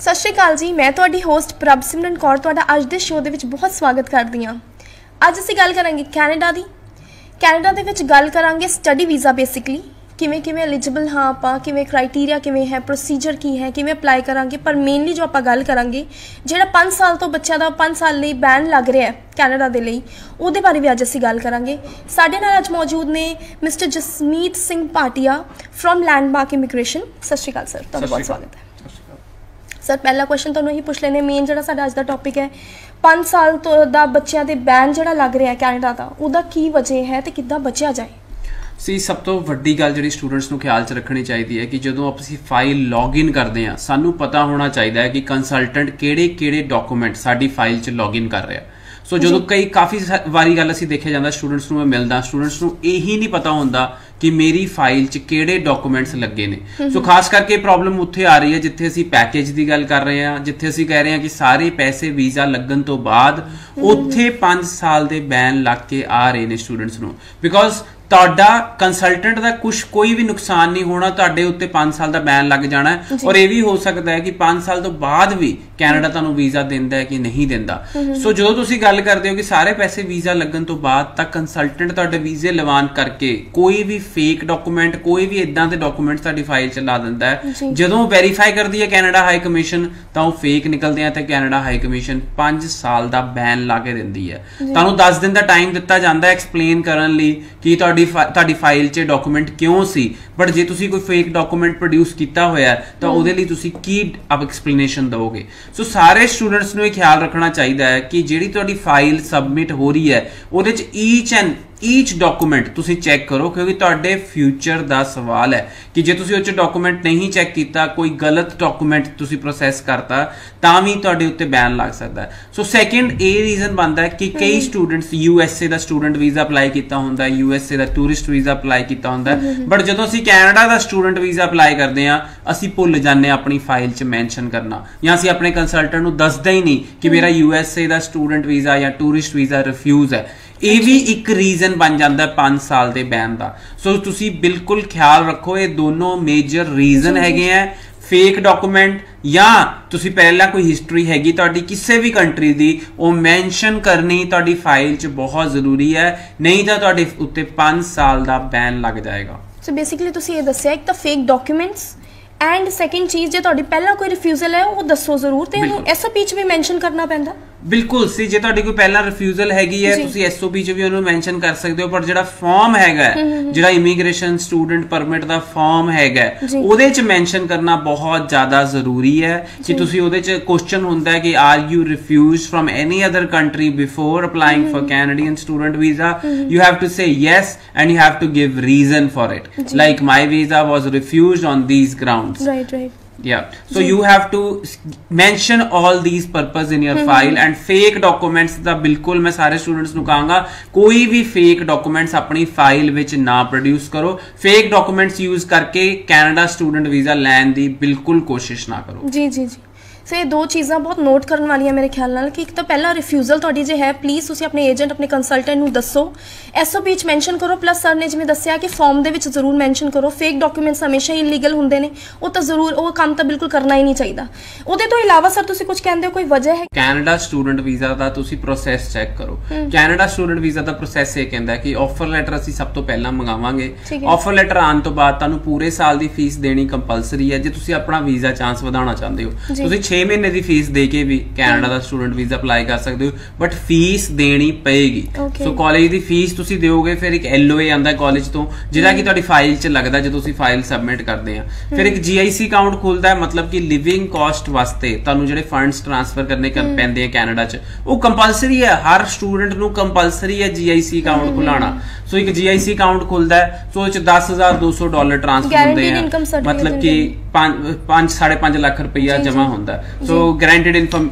ਸਤਿ ਸ਼੍ਰੀ ਅਕਾਲ ਜੀ, ਮੈਂ ਤੁਹਾਡੀ ਹੋਸਟ ਪ੍ਰਭਸਿਮਰਨ ਕੌਰ, ਤੁਹਾਡਾ ਅੱਜ ਦੇ ਸ਼ੋਅ ਦੇ ਵਿੱਚ ਬਹੁਤ ਸਵਾਗਤ ਕਰਦੀ ਹਾਂ। ਅੱਜ ਅਸੀਂ ਗੱਲ ਕਰਾਂਗੇ ਕੈਨੇਡਾ ਦੀ। ਕੈਨੇਡਾ ਦੇ ਵਿੱਚ ਗੱਲ ਕਰਾਂਗੇ ਸਟੱਡੀ ਵੀਜ਼ਾ ਬੇਸਿਕਲੀ ਕਿਵੇਂ ਕਿਵੇਂ ਐਲੀਜੀਬਲ ਹਾਂ ਆਪਾਂ ਕਿਵੇਂ ਕ੍ਰਾਈਟੇਰੀਆ ਕਿਵੇਂ ਹੈ ਪ੍ਰੋਸੀਜਰ ਕੀ ਹੈ ਕਿਵੇਂ ਅਪਲਾਈ ਕਰਾਂਗੇ ਪਰ ਮੇਨਲੀ ਜੋ ਆਪਾਂ ਗੱਲ ਕਰਾਂਗੇ ਜਿਹੜਾ 5 ਸਾਲ ਤੋਂ ਬੱਚਿਆਂ ਦਾ 5 ਸਾਲ ਲਈ ਬੈਨ ਲੱਗ ਰਿਹਾ ਹੈ ਕੈਨੇਡਾ ਦੇ ਲਈ ਉਹਦੇ ਬਾਰੇ ਵੀ ਅੱਜ ਅਸੀਂ ਗੱਲ ਕਰਾਂਗੇ। ਸਾਡੇ ਨਾਲ ਅੱਜ ਮੌਜੂਦ ਨੇ mister Jasmeet Singh Patia firm Landmark Immigration ਸਤਿ ਸ਼੍ਰੀ ਅਕਾਲ ਸਰ ਤੁਹਾਡਾ ਬਹੁਤ ਸਵਾਗਤ ਹੈ। ਸਰ ਪਹਿਲਾ ਕੁਐਸਚਨ ਤੁਹਾਨੂੰ ਇਹੀ ਪੁੱਛ ਲੈਨੇ ਮੇਨ ਜਿਹੜਾ ਸਾਡਾ ਅੱਜ ਦਾ ਟੌਪਿਕ ਹੈ 5 ਸਾਲ ਤੋਂ ਦਾ ਬੱਚਿਆਂ ਦੇ ਬੈਨ ਜਿਹੜਾ ਲੱਗ ਰਿਹਾ ਹੈ ਕੈਨੇਡਾ ਦਾ ਉਹਦਾ ਕੀ ਵਜ੍ਹਾ ਹੈ ਤੇ ਕਿੱਦਾਂ ਬਚਿਆ ਜਾਏ? ਸੀ ਸਭ ਤੋਂ ਵੱਡੀ ਗੱਲ ਜਿਹੜੀ ਸਟੂਡੈਂਟਸ ਨੂੰ ਖਿਆਲ 'ਚ ਰੱਖਣੀ ਚਾਹੀਦੀ ਹੈ ਕਿ ਜਦੋਂ ਅਸੀਂ ਫਾਈਲ ਲੌਗਇਨ ਕਰਦੇ ਹਾਂ ਸਾਨੂੰ ਪਤਾ ਹੋਣਾ ਚਾਹੀਦਾ ਹੈ ਕਿ ਕੰਸਲਟੈਂਟ ਕਿਹੜੇ-ਕਿਹੜੇ ਡਾਕੂਮੈਂਟ ਸਾਡੀ ਫਾਈਲ 'ਚ ਲੌਗਇਨ ਕਰ ਰਿਹਾ ਸੋ ਜਦੋਂ ਕਈ ਕਾਫੀ ਵਾਰੀ ਗੱਲ ਅਸੀਂ ਦੇਖਿਆ ਜਾਂਦਾ ਸਟੂਡੈਂਟਸ ਨੂੰ ਮੈਂ ਮਿਲਦਾ ਸਟੂਡੈਂਟਸ ਨੂੰ ਇਹੀ ਨਹੀਂ ਪਤਾ ਹੁੰਦਾ ਕਿ ਮੇਰੀ ਫਾਈਲ 'ਚ ਕਿਹੜੇ ਡਾਕੂਮੈਂਟਸ ਲੱਗੇ ਨੇ। ਸੋ ਖਾਸ ਕਰਕੇ ਪ੍ਰੋਬਲਮ ਉੱਥੇ ਆ ਰਹੀ ਹੈ ਜਿੱਥੇ ਅਸੀਂ ਪੈਕੇਜ ਦੀ ਗੱਲ ਕਰ ਰਹੇ ਹਾਂ ਜਿੱਥੇ ਅਸੀਂ ਕਹਿ ਰਹੇ ਹਾਂ ਕਿ ਸਾਰੇ ਪੈਸੇ ਵੀਜ਼ਾ ਲੱਗਣ ਤੋਂ ਬਾਅਦ ਉੱਥੇ 5 ਸਾਲ ਦੇ ਬੈਨ ਲੱਗ ਕੇ ਆ ਰਹੇ ਨੇ ਸਟੂਡੈਂਟਸ ਨੂੰ। ਬਿਕੋਜ਼ ਤੁਹਾਡਾ ਕੰਸਲਟੈਂਟ ਦਾ ਕੁਝ ਕੋਈ ਵੀ ਨੁਕਸਾਨ ਨਹੀਂ ਹੋਣਾ ਤੁਹਾਡੇ ਉੱਤੇ 5 ਸਾਲ ਦਾ ਬੈਨ ਲੱਗ ਜਾਣਾ ਔਰ ਇਹ ਵੀ ਹੋ ਸਕਦਾ ਹੈ ਕਿ 5 ਸਾਲ ਤੋਂ ਬਾਅਦ ਵੀ ਕੈਨੇਡਾ ਤੁਹਾਨੂੰ ਵੀਜ਼ਾ ਦਿੰਦਾ ਹੈ ਕਿ ਨਹੀਂ ਦਿੰਦਾ। ਸੋ ਜਦੋਂ ਤੁਸੀਂ ਗੱਲ ਕਰਦੇ ਹੋ ਕਿ ਸਾਰੇ ਪੈਸੇ ਵੀਜ਼ਾ ਲੱਗਣ ਤੋਂ ਬਾਅਦ ਤਾਂ ਕੰਸਲਟੈਂਟ ਤੁਹਾਡੇ ਵੀਜ਼ੇ ਲਵਾਨ ਕਰਕੇ ਕੋਈ ਵੀ ਫੇਕ ਡਾਕੂਮੈਂਟ ਕੋਈ ਵੀ ਇਦਾਂ ਦੇ ਡਾਕੂਮੈਂਟ ਤੁਹਾਡੀ ਫਾਈਲ ਚ ਲਾ ਦਿੰਦਾ ਹੈ। ਜਦੋਂ ਵੈਰੀਫਾਈ ਕਰਦੀ ਹੈ ਕੈਨੇਡਾ ਹਾਈ ਕਮਿਸ਼ਨ ਤਾਂ ਉਹ ਫੇਕ ਨਿਕਲਦੇ ਆ ਤੇ ਕੈਨੇਡਾ ਹਾਈ ਕਮਿਸ਼ਨ 5 ਸਾਲ ਦਾ ਬੈਨ ਲਾ ਕੇ ਦਿੰਦੀ ਹੈ। ਤੁਹਾਨੂੰ 10 ਦਿਨ ਦਾ ਟਾਈਮ ਦਿੱਤਾ ਜਾਂਦਾ ਹੈ ਐਕਸਪਲੇਨ ਕਰਨ ਲਈ ਕਿ ਤੁਹਾਡੀ ਤੁਹਾਡੀ ਫਾਈਲ 'ਚ ਡਾਕੂਮੈਂਟ ਕਿਉਂ ਸੀ? ਬਟ ਜੇ ਤੁਸੀਂ ਕੋਈ ਫੇਕ ਡਾਕੂਮੈਂਟ ਪ੍ਰੋਡਿਊਸ ਕੀਤਾ ਹੋਇਆ ਤਾਂ ਉਹਦੇ ਲਈ ਤੁਸੀਂ ਕੀ ਅਪ ਐਕਸਪਲੇਨੇਸ਼ਨ ਦਿਓਗੇ ਸੋ ਸਾਰੇ ਸਟੂਡੈਂਟਸ ਨੂੰ ਇਹ ਖਿਆਲ ਰੱਖਣਾ ਚਾਹੀਦਾ ਹੈ ਕਿ ਜਿਹੜੀ ਤੁਹਾਡੀ ਫਾਈਲ ਸਬਮਿਟ ਹੋ ਰਹੀ ਹੈ ਉਹਦੇ 'ਚ ਈਚ ਐਂਡ ਈਚ ਡਾਕੂਮੈਂਟ ਤੁਸੀਂ ਚੈੱਕ ਕਰੋ ਕਿਉਂਕਿ ਤੁਹਾਡੇ ਫਿਊਚਰ ਦਾ ਸਵਾਲ ਹੈ ਕਿ ਜੇ ਤੁਸੀਂ ਉਹ ਚ ਡਾਕੂਮੈਂਟ ਨਹੀਂ ਚੈੱਕ ਕੀਤਾ ਕੋਈ ਗਲਤ ਡਾਕੂਮੈਂਟ ਤੁਸੀਂ ਪ੍ਰੋਸੈਸ ਕਰਤਾ ਤਾਂ ਵੀ ਤੁਹਾਡੇ ਉੱਤੇ ਬੈਨ ਲੱਗ ਸਕਦਾ ਹੈ। ਸੋ ਸੈਕਿੰਡ ਇਹ ਰੀਜ਼ਨ ਬਣਦਾ ਹੈ ਕਿ ਕਈ ਸਟੂਡੈਂਟਸ ਯੂ ਐਸ ਏ ਦਾ ਸਟੂਡੈਂਟ ਵੀਜ਼ਾ ਅਪਲਾਈ ਕੀਤਾ ਹੁੰਦਾ ਹੈ ਯੂ ਐਸ ਏ ਦਾ ਟੂਰਿਸਟ ਵੀਜ਼ਾ ਅਪਲਾਈ ਕੀਤਾ ਹੁੰਦਾ ਹੈ। ਬਟ ਜਦੋਂ ਅਸੀਂ ਕੈਨੇਡਾ ਦਾ ਸਟੂਡੈਂਟ ਵੀਜ਼ਾ ਅਪਲਾਈ ਕਰਦੇ ਆ ਅਸੀਂ ਭੁੱਲ ਜਾਂਦੇ ਆ ਆਪਣੀ ਫਾਈਲ 'ਚ ਮੈਂਸ਼ਨ ਕਰਨਾ। ਜਾਂ ਅਸੀਂ ਆਪਣੇ ਕੰਸਲਟੈਂਟ ਨੂੰ ਦੱਸਦੇ ਹੀ ਨਹੀਂ ਕਿ ਮੇਰਾ ਯੂ ਐਸ ਏ ਦਾ ਸਟੂਡੈਂਟ ਵੀਜ਼ਾ ਜਾਂ ਟੂਰਿਸਟ ਵੀਜ਼ਾ ਰਿਫਿਊਜ਼ ਹੈ। ਇਹ ਵੀ ਇੱਕ ਰੀਜ਼ਨ ਬਣ ਜਾਂਦਾ 5 ਸਾਲ ਦੇ ਬੈਨ ਦਾ। ਸੋ ਤੁਸੀਂ ਬਿਲਕੁਲ ਖਿਆਲ ਰੱਖੋ ਇਹ ਦੋਨੋਂ ਮੇਜਰ ਰੀਜ਼ਨ ਹੈਗੇ ਆ। ਫੇਕ ਡਾਕੂਮੈਂਟ ਜਾਂ ਤੁਸੀਂ ਪਹਿਲਾਂ ਕੋਈ ਹਿਸਟਰੀ ਹੈਗੀ ਤੁਹਾਡੀ ਕਿਸੇ ਵੀ ਕੰਟਰੀ ਦੀ ਉਹ ਮੈਂਸ਼ਨ ਕਰਨੀ ਤੁਹਾਡੀ ਫਾਈਲ 'ਚ ਬਹੁਤ ਜ਼ਰੂਰੀ ਹੈ। ਨਹੀਂ ਤਾਂ ਤੁਹਾਡੇ ਉੱਤੇ 5 ਸਾਲ ਦਾ ਬੈਨ ਲੱਗ ਜਾਏਗਾ। ਸੋ ਬੇਸਿਕਲੀ ਤੁਸੀਂ ਇਹ ਦੱਸਿਆ ਇੱਕ ਤਾਂ ਫੇਕ ਡਾਕੂਮੈਂਟਸ ਐਂਡ ਸੈਕਿੰਡ ਚੀਜ਼ ਜੇ ਤੁਹਾਡੀ ਪਹਿਲਾਂ ਕੋਈ ਰਿਫਿਊਜ਼ਲ ਹੈ ਉਹ ਦੱਸੋ ਜ਼ਰੂਰ ਤੇ ਉਹਨੂੰ ਐਸਓਪੀ ਚ ਵੀ ਮੈਂਸ਼ਨ ਕਰਨਾ ਪੈਂਦਾ। ਬਿਲਕੁਲ ਸੀ ਜੇ ਤੁਹਾਡੀ ਕੋਈ ਪਹਿਲਾਂ ਰਿਫਿਊਜ਼ਲ ਹੈਗੀ ਹੈ ਤੁਸੀਂ ਐਸਓਪੀ ਚ ਵੀ ਉਹਨੂੰ ਮੈਂਸ਼ਨ ਕਰ ਸਕਦੇ ਹੋ ਪਰ ਜਿਹੜਾ ਫਾਰਮ ਹੈਗਾ ਜਿਹੜਾ ਇਮੀਗ੍ਰੇਸ਼ਨ ਸਟੂਡੈਂਟ ਪਰਮਿਟ ਦਾ ਫਾਰਮ ਹੈਗਾ ਉਹਦੇ ਚ ਮੈਂਸ਼ਨ ਕਰਨਾ ਬਹੁਤ ਜ਼ਿਆਦਾ ਜ਼ਰੂਰੀ ਹੈ ਕਿ ਤੁਸੀਂ ਉਹਦੇ ਚ ਕੁਐਸਚਨ ਹੁੰਦਾ ਹੈ ਕਿ are you refused from any other country before applying for Canadian student visa you have to say yes and you have to give reason for it like my visa was refused on this grounds right right yeah. So you have to mention all these purpose in your file and fake documents ਦਾ ਬਿਲਕੁਲ ਮੈਂ ਸਾਰੇ ਸਟੂਡੈਂਟਸ ਨੂੰ ਕਹਾਂਗਾ ਕੋਈ ਵੀ fake documents ਆਪਣੀ ਫਾਈਲ ਵਿੱਚ ਨਾ ਪ੍ਰੋਡਿਊਸ ਕਰੋ। ਫੇਕ ਡਾਕੂਮੈਂਟਸ ਯੂਜ਼ ਕਰਕੇ ਕੈਨੇਡਾ ਸਟੂਡੈਂਟ ਵੀਜ਼ਾ ਲੈਣ ਦੀ ਬਿਲਕੁਲ ਕੋਸ਼ਿਸ਼ ਨਾ ਕਰੋ। ਜੀ ਜੀ ਜੀ। ਸੋ ਇਹ ਦੋ ਚੀਜ਼ਾਂ ਬਹੁਤ ਨੋਟ ਕਰਨ ਵਾਲੀਆਂ ਮੇਰੇ ਖਿਆਲ ਨਾਲ ਕਿ ਇੱਕ ਤਾਂ ਪਹਿਲਾ ਰਿਫਿਊਜ਼ਲ ਤੁਹਾਡੀ ਜੇ ਹੈ ਪਲੀਜ਼ ਤੁਸੀਂ ਆਪਣੇ ਏਜੰਟ ਆਪਣੇ ਕੰਸਲਟੈਂਟ ਨੂੰ ਦੱਸੋ। ਐਸਓਪੀ ਚ ਮੈਂਸ਼ਨ ਕਰੋ ਪਲੱਸ ਸਰ ਨੇ ਜਿਵੇਂ ਦੱਸਿਆ ਕਿ ਫਾਰਮ ਦੇ ਵਿੱਚ ਜ਼ਰੂਰ ਮੈਂਸ਼ਨ ਕਰੋ। ਫੇਕ ਡਾਕੂਮੈਂਟਸ ਹਮੇਸ਼ਾ ਇਲੀਗਲ ਹੁੰਦੇ ਨੇ। ਉਹ ਤਾਂ ਜ਼ਰੂਰ ਉਹ ਕੰਮ ਤਾਂ ਬਿਲਕੁਲ ਕਰਨਾ ਹੀ ਨਹੀਂ ਚਾਹੀਦਾ। ਉਹਦੇ ਤੋਂ ਇਲਾਵਾ ਸਰ ਤੁਸੀਂ ਕੁਝ ਕਹਿੰਦੇ ਹੋ ਕੋਈ ਵਜ੍ਹਾ ਹੈ? ਕੈਨੇਡਾ ਸਟੂਡੈਂਟ ਵੀਜ਼ਾ ਦਾ ਤੁਸੀਂ ਪ੍ਰੋਸੈਸ ਚੈੱਕ ਕਰੋ। ਕੈਨੇਡਾ ਸਟੂਡੈਂਟ ਵੀਜ਼ਾ ਦਾ ਪ੍ਰੋਸੈਸ ਇਹ ਕਹਿੰਦਾ ਕਿ ਆਫਰ ਲੈਟਰ ਅਸੀਂ ਸਭ ਤੋਂ ਪਹਿਲਾਂ ਮੰਗਾਵਾਂਗੇ। ਆਫਰ ਲੈਟਰ ਆਉਣ ਤੋਂ ਬਾਅਦ ਤੁਹਾਨੂੰ ਪੂਰੇ ਸਾਲ ਦੀ ਫੀਸ ਦੇਣੀ ਕੰਪਲਸਰੀ ਹੈ ਜੇ ਤੁਸੀਂ ਆਪਣਾ ਵੀਜ਼ਾ ਚਾਂਸ ਵਧਾਉਣਾ ਚਾਹੁੰਦੇ ਹੋ। ਤੁਸੀਂ 6 ਮਹੀਨੇ ਦੀ ਫੀਸ ਦੇ ਕੇ ਵੀ ਕੈਨੇਡਾ ਦਾ ਸਟੂਡੈਂਟ ਵੀਜ਼ਾ ਅਪਲਾਈ ਕਰ ਸਕਦੇ ਹੋ ਬਟ ਫੀਸ ਦੇਣੀ ਪਏਗੀ। ਸੋ ਕਾਲਜ ਦੀ ਫੀਸ ਤੁਸੀਂ ਦਿਓਗੇ ਫਿਰ ਇੱਕ ਐਲਓਏ ਆਂਦਾ ਕਾਲਜ ਤੋਂ ਜਿਹੜਾ ਕਿ ਤੁਹਾਡੀ ਫਾਈਲ 'ਚ ਲੱਗਦਾ ਜਦੋਂ ਤੁਸੀਂ ਫਾਈਲ ਸਬਮਿਟ ਕਰਦੇ ਆ। ਫਿਰ ਇੱਕ ਜੀਆਈਸੀ ਅਕਾਊਂਟ ਖੁੱਲਦਾ ਹੈ ਮਤਲਬ ਕਿ ਲਿਵਿੰਗ ਕਾਸਟ ਵਾਸਤੇ ਤੁਹਾਨੂੰ ਜਿਹੜੇ ਫੰਡਸ ਟ੍ਰਾਂਸਫਰ ਕਰਨੇ ਪੈਂਦੇ ਆ ਕੈਨੇਡਾ 'ਚ। ਉਹ ਕੰਪਲਸਰੀ ਹੈ ਹਰ ਸਟੂਡੈਂਟ ਨੂੰ ਕੰਪਲਸਰੀ ਹੈ ਜੀਆਈਸੀ ਅਕਾਊਂਟ ਖੁਲਾਣਾ ਸੋ ਇੱਕ ਜੀਆਈਸੀ ਅਕਾਊਂਟ ਖੁੱਲਦਾ ਹੈ ਸੋ ਇਹ 'ਚ 10200 ਡਾਲਰ ਟ੍ਰਾਂਸਫਰ ਹੁੰਦੇ ਆ। ਮਤਲਬ ਕਿ 5 5.5 ਲੱਖ ਰੁਪਈਆ ਜਮਾ ਹੁੰਦਾ। So guaranteed income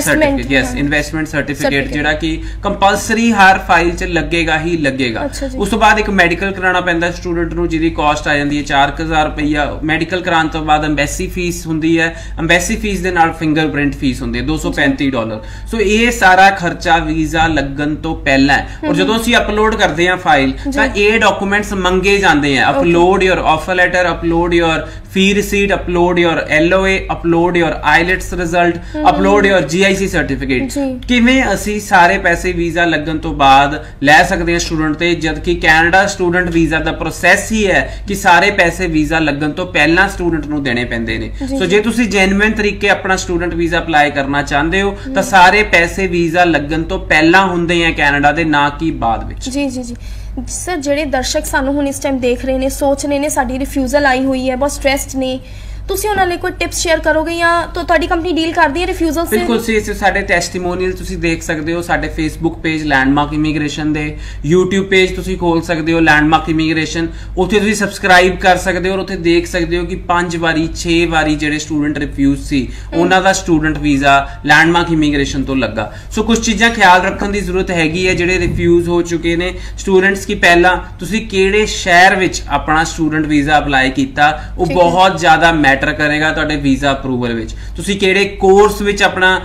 certificate yes. Investment certificate. ਜਿਹੜਾ ਕਿ ਕੰਪਲਸਰੀ ਹਰ ਫਾਈਲ 'ਚ ਲੱਗੇਗਾ ਹੀ ਲੱਗੇਗਾ। ਉਸ ਤੋਂ ਬਾਅਦ ਇੱਕ ਮੈਡੀਕਲ ਕਰਾਉਣਾ ਪੈਂਦਾ ਸਟੂਡੈਂਟ ਨੂੰ ਜਿਹਦੀ ਕਾਸਟ ਆ ਜਾਂਦੀ ਹੈ 4000 ਰੁਪਈਆ। ਮੈਡੀਕਲ ਕਰਾਉਣ ਤੋਂ ਬਾਅਦ ਐਮਬੈਸੀ ਫੀਸ ਹੁੰਦੀ ਹੈ। ਐਮਬੈਸੀ ਫੀਸ ਦੇ ਨਾਲ ਫਿੰਗਰਪ੍ਰਿੰਟ ਫੀਸ ਹੁੰਦੀ ਹੈ 235 ਡਾਲਰ ਸੋ ਇਹ ਸਾਰਾ ਖਰਚਾ ਵੀਜ਼ਾ ਲੱਗਣ ਤੋਂ ਪਹਿਲਾਂ ਔਰ ਜਦੋਂ ਅਸੀਂ ਅਪਲੋਡ ਕਰਦੇ ਹਾਂ ਫਾਈਲ ਤਾਂ ਇਹ ਡਾਕੂਮੈਂਟਸ ਮੰਗੇ ਜਾਂਦੇ ਆ। Upload your offer letter upload your fee receipt upload your LOA upload your IELTS result upload your GIC certificate ਜੀ। ਕਿਵੇਂ ਅਸੀਂ ਸਾਰੇ ਪੈਸੇ ਵੀਜ਼ਾ ਲੱਗਣ ਤੋਂ ਬਾਅਦ ਲੈ ਸਕਦੇ ਹਾਂ ਸਟੂਡੈਂਟ ਤੇ ਜਦ ਕਿ ਕੈਨੇਡਾ ਸਟੂਡੈਂਟ ਵੀਜ਼ਾ ਦਾ ਪ੍ਰੋਸੈਸ ਹੀ ਹੈ ਕਿ ਸਾਰੇ ਪੈਸੇ ਵੀਜ਼ਾ ਲੱਗਣ ਤੋਂ ਪਹਿਲਾਂ ਸਟੂਡੈਂਟ ਨੂੰ ਦੇਣੇ ਪੈਂਦੇ ਨੇ। ਸੋ ਜੇ ਤੁਸੀਂ ਜੈਨੂਇਨ ਤਰੀਕੇ ਆਪਣਾ ਸਟੂਡੈਂਟ ਵੀਜ਼ਾ ਅਪਲਾਈ ਕਰਨਾ ਚਾਹੁੰਦੇ ਹੋ ਤਾਂ ਸਾਰੇ ਪੈਸੇ ਵੀਜ਼ਾ ਲੱਗਣ ਤੋਂ ਪਹਿਲਾਂ ਹੁੰਦੇ ਆ ਕੈਨੇਡਾ ਦੇ ਨਾ ਕਿ ਬਾਅਦ ਵਿੱਚ। ਜੀ ਜੀ ਜੀ। ਸਰ ਜਿਹੜੇ ਦਰਸ਼ਕ ਸਾਨੂੰ ਹੁਣ ਇਸ ਟਾਈਮ ਦੇਖ ਰਹੇ ਨੇ ਸੋਚ ਰਹੇ ਨੇ ਸਾਡੀ ਰਿਫਿਊਜ਼ਲ ਆਈ ਹੋਈ ਹੈ ਬਹੁਤ ਸਟ੍ਰੈਸਡ ਨੇ ਤੁਸੀਂ ਉਹਨਾਂ ਲਈ ਕੋਈ ਟਿਪਸ ਸ਼ੇਅਰ ਕਰੋਗੇ ਜਾਂ ਤਾਂ ਤੁਹਾਡੀ ਕੰਪਨੀ ਡੀਲ ਕਰਦੀ ਹੈ ਰਿਫਿਊਜ਼ਲ ਸੇ ਬਿਲਕੁਲ ਸੀ ਇਸ ਸਾਡੇ ਟੈਸਟੀਮੋਨੀਅਲ ਤੁਸੀਂ ਦੇਖ ਸਕਦੇ ਹੋ ਸਾਡੇ ਫੇਸਬੁੱਕ ਪੇਜ ਲੈਂਡਮਾਰਕ ਇਮੀਗ੍ਰੇਸ਼ਨ ਦੇ YouTube ਪੇਜ ਤੁਸੀਂ ਖੋਲ ਸਕਦੇ ਹੋ ਲੈਂਡਮਾਰਕ ਇਮੀਗ੍ਰੇਸ਼ਨ ਉੱਥੇ ਤੁਸੀਂ ਸਬਸਕ੍ਰਾਈਬ ਕਰ ਸਕਦੇ ਹੋ ਔਰ ਉੱਥੇ ਦੇਖ ਸਕਦੇ ਹੋ ਕਿ 5 ਵਾਰੀ 6 ਵਾਰੀ ਜਿਹੜੇ ਸਟੂਡੈਂਟ ਰਿਫਿਊਜ਼ ਸੀ ਉਹਨਾਂ ਦਾ ਸਟੂਡੈਂਟ ਵੀਜ਼ਾ ਲੈਂਡਮਾਰਕ ਇਮੀਗ੍ਰੇਸ਼ਨ ਤੋਂ ਲੱਗਾ। ਸੋ ਕੁਝ ਚੀਜ਼ਾਂ ਖਿਆਲ ਰੱਖਣ ਦੀ ਜ਼ਰੂਰਤ ਹੈਗੀ ਹੈ ਜਿਹੜੇ ਰਿਫਿਊਜ਼ ਹੋ ਚੁੱਕੇ ਨੇ ਸਟੂਡੈਂਟਸ ਕੀ ਪਹਿਲਾਂ ਤੁਸੀਂ ਕਿਹੜੇ ਸ਼ਹਿਰ ਵਿੱਚ ਆਪਣਾ ਸਟੂਡੈਂਟ ਵੀਜ਼ਾ ਅਪਲਾਈ ਕੀਤਾ ਉਹ। ਬਹੁਤ ਜ਼ਿਆਦਾ ਮੈਟਰ ਕਰੇਗਾ ਤੁਹਾਡੇ ਵੀਜ਼ਾ ਅਪਰੂਵਲ ਵਿੱਚ। ਤੁਸੀਂ ਕਿਹੜੇ ਕੋਰਸ ਵਿੱਚ ਆਪਣਾ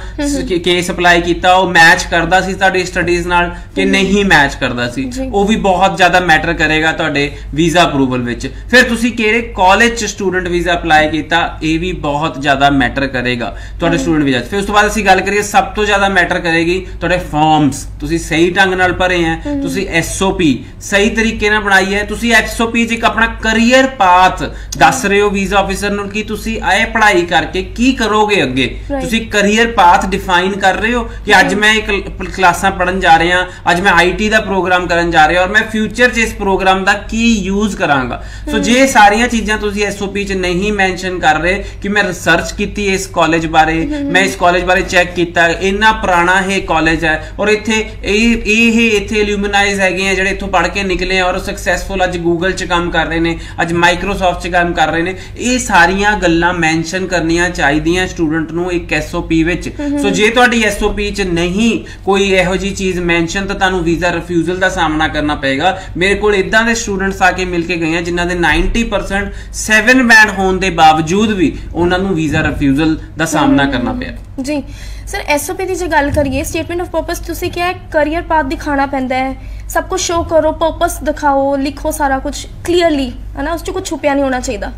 ਕੇਸ ਅਪਲਾਈ ਕੀਤਾ ਉਹ ਮੈਚ ਕਰਦਾ ਸੀ ਤੁਹਾਡੀ ਸਟੱਡੀਜ਼ ਨਾਲ ਕਿ ਨਹੀਂ ਮੈਚ ਕਰਦਾ ਸੀ। ਉਹ ਵੀ ਬਹੁਤ ਜ਼ਿਆਦਾ ਮੈਟਰ ਕਰੇਗਾ ਤੁਹਾਡੇ ਵੀਜ਼ਾ ਅਪਰੂਵਲ ਵਿੱਚ। ਫਿਰ ਤੁਸੀਂ ਕਿਹੜੇ ਕਾਲਜ ਚ ਸਟੂਡੈਂਟ ਵੀਜ਼ਾ ਅਪਲਾਈ ਕੀਤਾ ਇਹ ਵੀ ਬਹੁਤ ਜ਼ਿਆਦਾ ਮੈਟਰ ਕਰੇਗਾ ਤੁਹਾਡੇ ਸਟੂਡੈਂਟ ਵੀਜ਼ਾ ਫਿਰ ਉਸ ਤੋਂ ਬਾਅਦ ਅਸੀਂ ਗੱਲ ਕਰੀਏ ਸਭ ਤੋਂ ਜ਼ਿਆਦਾ ਮੈਟਰ ਕਰੇਗੀ ਤੁਹਾਡੇ ਫਾਰਮਸ ਤੁਸੀਂ ਸਹੀ ਢੰਗ ਨਾਲ ਭਰੇ ਹੈ ਤੁਸੀਂ ਐਸਓਪੀ ਸਹੀ ਤਰੀਕੇ ਨਾਲ ਬਣਾਈ ਹੈ। ਤੁਸੀਂ ਐਸਓਪੀ 'ਚ ਇੱਕ ਆਪਣਾ ਕੈਰੀਅਰ ਪਾਥ ਦੱਸ ਰਹੇ ਹੋ ਵੀਜ਼ਾ ਆਫੀਸਰ ਨੂੰ ਕਿ ਤੁਸੀਂ ਇਹ ਪੜ੍ਹਾਈ ਕਰਕੇ ਕੀ ਕਰੋਗੇ ਅੱਗੇ. ਤੁਸੀਂ ਕੈਰੀਅਰ ਪਾਥ ਡਿਫਾਈਨ ਕਰ ਰਹੇ ਹੋ ਕਿ ਅੱਜ ਮੈਂ ਇੱਕ ਕਲਾਸਾਂ ਪੜਨ ਜਾ ਰਿਹਾ ਅੱਜ ਮੈਂ ਆਈਟੀ ਦਾ ਪ੍ਰੋਗਰਾਮ ਕਰਨ ਜਾ ਰਿਹਾ ਔਰ ਮੈਂ ਫਿਊਚਰ 'ਚ ਇਸ ਪ੍ਰੋਗਰਾਮ ਦਾ ਕੀ ਯੂਜ਼ ਕਰਾਂਗਾ? ਸੋ ਜੇ ਸਾਰੀਆਂ ਚੀਜ਼ਾਂ ਤੁਸੀਂ ਐਸਓਪੀ 'ਚ ਨਹੀਂ ਮੈਂਸ਼ਨ ਕਰ ਰਹੇ ਕਿ ਮੈਂ ਰਿਸਰਚ ਕੀਤੀ ਇਸ ਕਾਲਜ ਬਾਰੇ ਮੈਂ ਇਸ ਕਾਲਜ ਬਾਰੇ ਚੈੱਕ ਕੀਤਾ ਇੰਨਾ ਪੁਰਾਣਾ ਇਹ ਕਾਲਜ ਹੈ ਔਰ ਇੱਥੇ ਇਹ ਇਹ ਇੱਥੇ ਇਲੂਮੀਨਾਈਜ਼ ਹੈਗੇ ਆ ਜਿਹੜੇ ਇੱਥੋਂ ਪੜ੍ਹ ਕੇ ਨਿਕਲੇ ਔਰ ਸਕਸੈਸਫੁਲ ਅੱਜ ਗੂਗਲ 'ਚ ਕੰਮ ਕਰ ਰਹੇ ਨੇ ਅੱਜ ਮਾਈਕਰੋਸਾਫਟ 'ਚ ਕੰਮ ਕਰ ਰਹੇ ਨੇ ਇਹ ਸਾਰੀਆਂ ਗੱਲਾਂ ਮੈਂਸ਼ਨ ਕਰਨੀਆਂ ਚਾਹੀਦੀਆਂ ਸਟੂਡੈਂਟ ਨੂੰ ਇੱਕ ਐਸਓਪੀ ਵਿੱਚ। ਸੋ ਜੇ ਤੁਹਾਡੀ ਐਸਓਪੀ 'ਚ ਨਹੀਂ ਕੋਈ ਇਹੋ ਜੀ ਚੀਜ਼ ਮੈਂਸ਼ਨ ਤਾਂ ਤੁਹਾਨੂੰ ਵੀਜ਼ਾ ਰਿਫਿਊਜ਼ਲ ਦਾ ਸਾਹਮਣਾ ਕਰਨਾ ਪਏਗਾ। ਮੇਰੇ ਕੋਲ ਇਦਾਂ ਦੇ ਸਟੂਡੈਂਟਸ ਆ ਕੇ ਮਿਲ ਕੇ ਗਏ ਆ ਜਿਨ੍ਹਾਂ ਦੇ 90% 7 ਬੈਂਡ ਹੋਣ ਦੇ ਬਾਵਜੂਦ ਵੀ ਉਹਨਾਂ ਨੂੰ ਵੀਜ਼ਾ ਰਿਫਿਊਜ਼ਲ ਦਾ ਸਾਹਮਣਾ ਕਰਨਾ ਪਿਆ। ਜੀ। ਸਰ ਐਸਓਪੀ ਦੀ ਜੇ ਗੱਲ ਕਰੀਏ ਸਟੇਟਮੈਂਟ ਆਫ ਪਰਪਸ ਤੁਸੀਂ ਕਿਹਾ ਕੈਰੀਅਰ ਪਾਥ ਦਿਖਾਣਾ ਪੈਂਦਾ ਹੈ। ਸਭ ਕੁਝ ਸ਼ੋ ਕਰੋ ਪਰਪਸ ਦਿਖਾਓ ਲਿਖੋ ਸਾਰਾ ਕੁਝ ਕਲੀਅਰਲੀ ਹਨਾ? ਉਸ 'ਚ ਕੁਝ ਛੁਪਿਆ ਨਹੀਂ ਹੋਣਾ ਚਾਹੀਦਾ।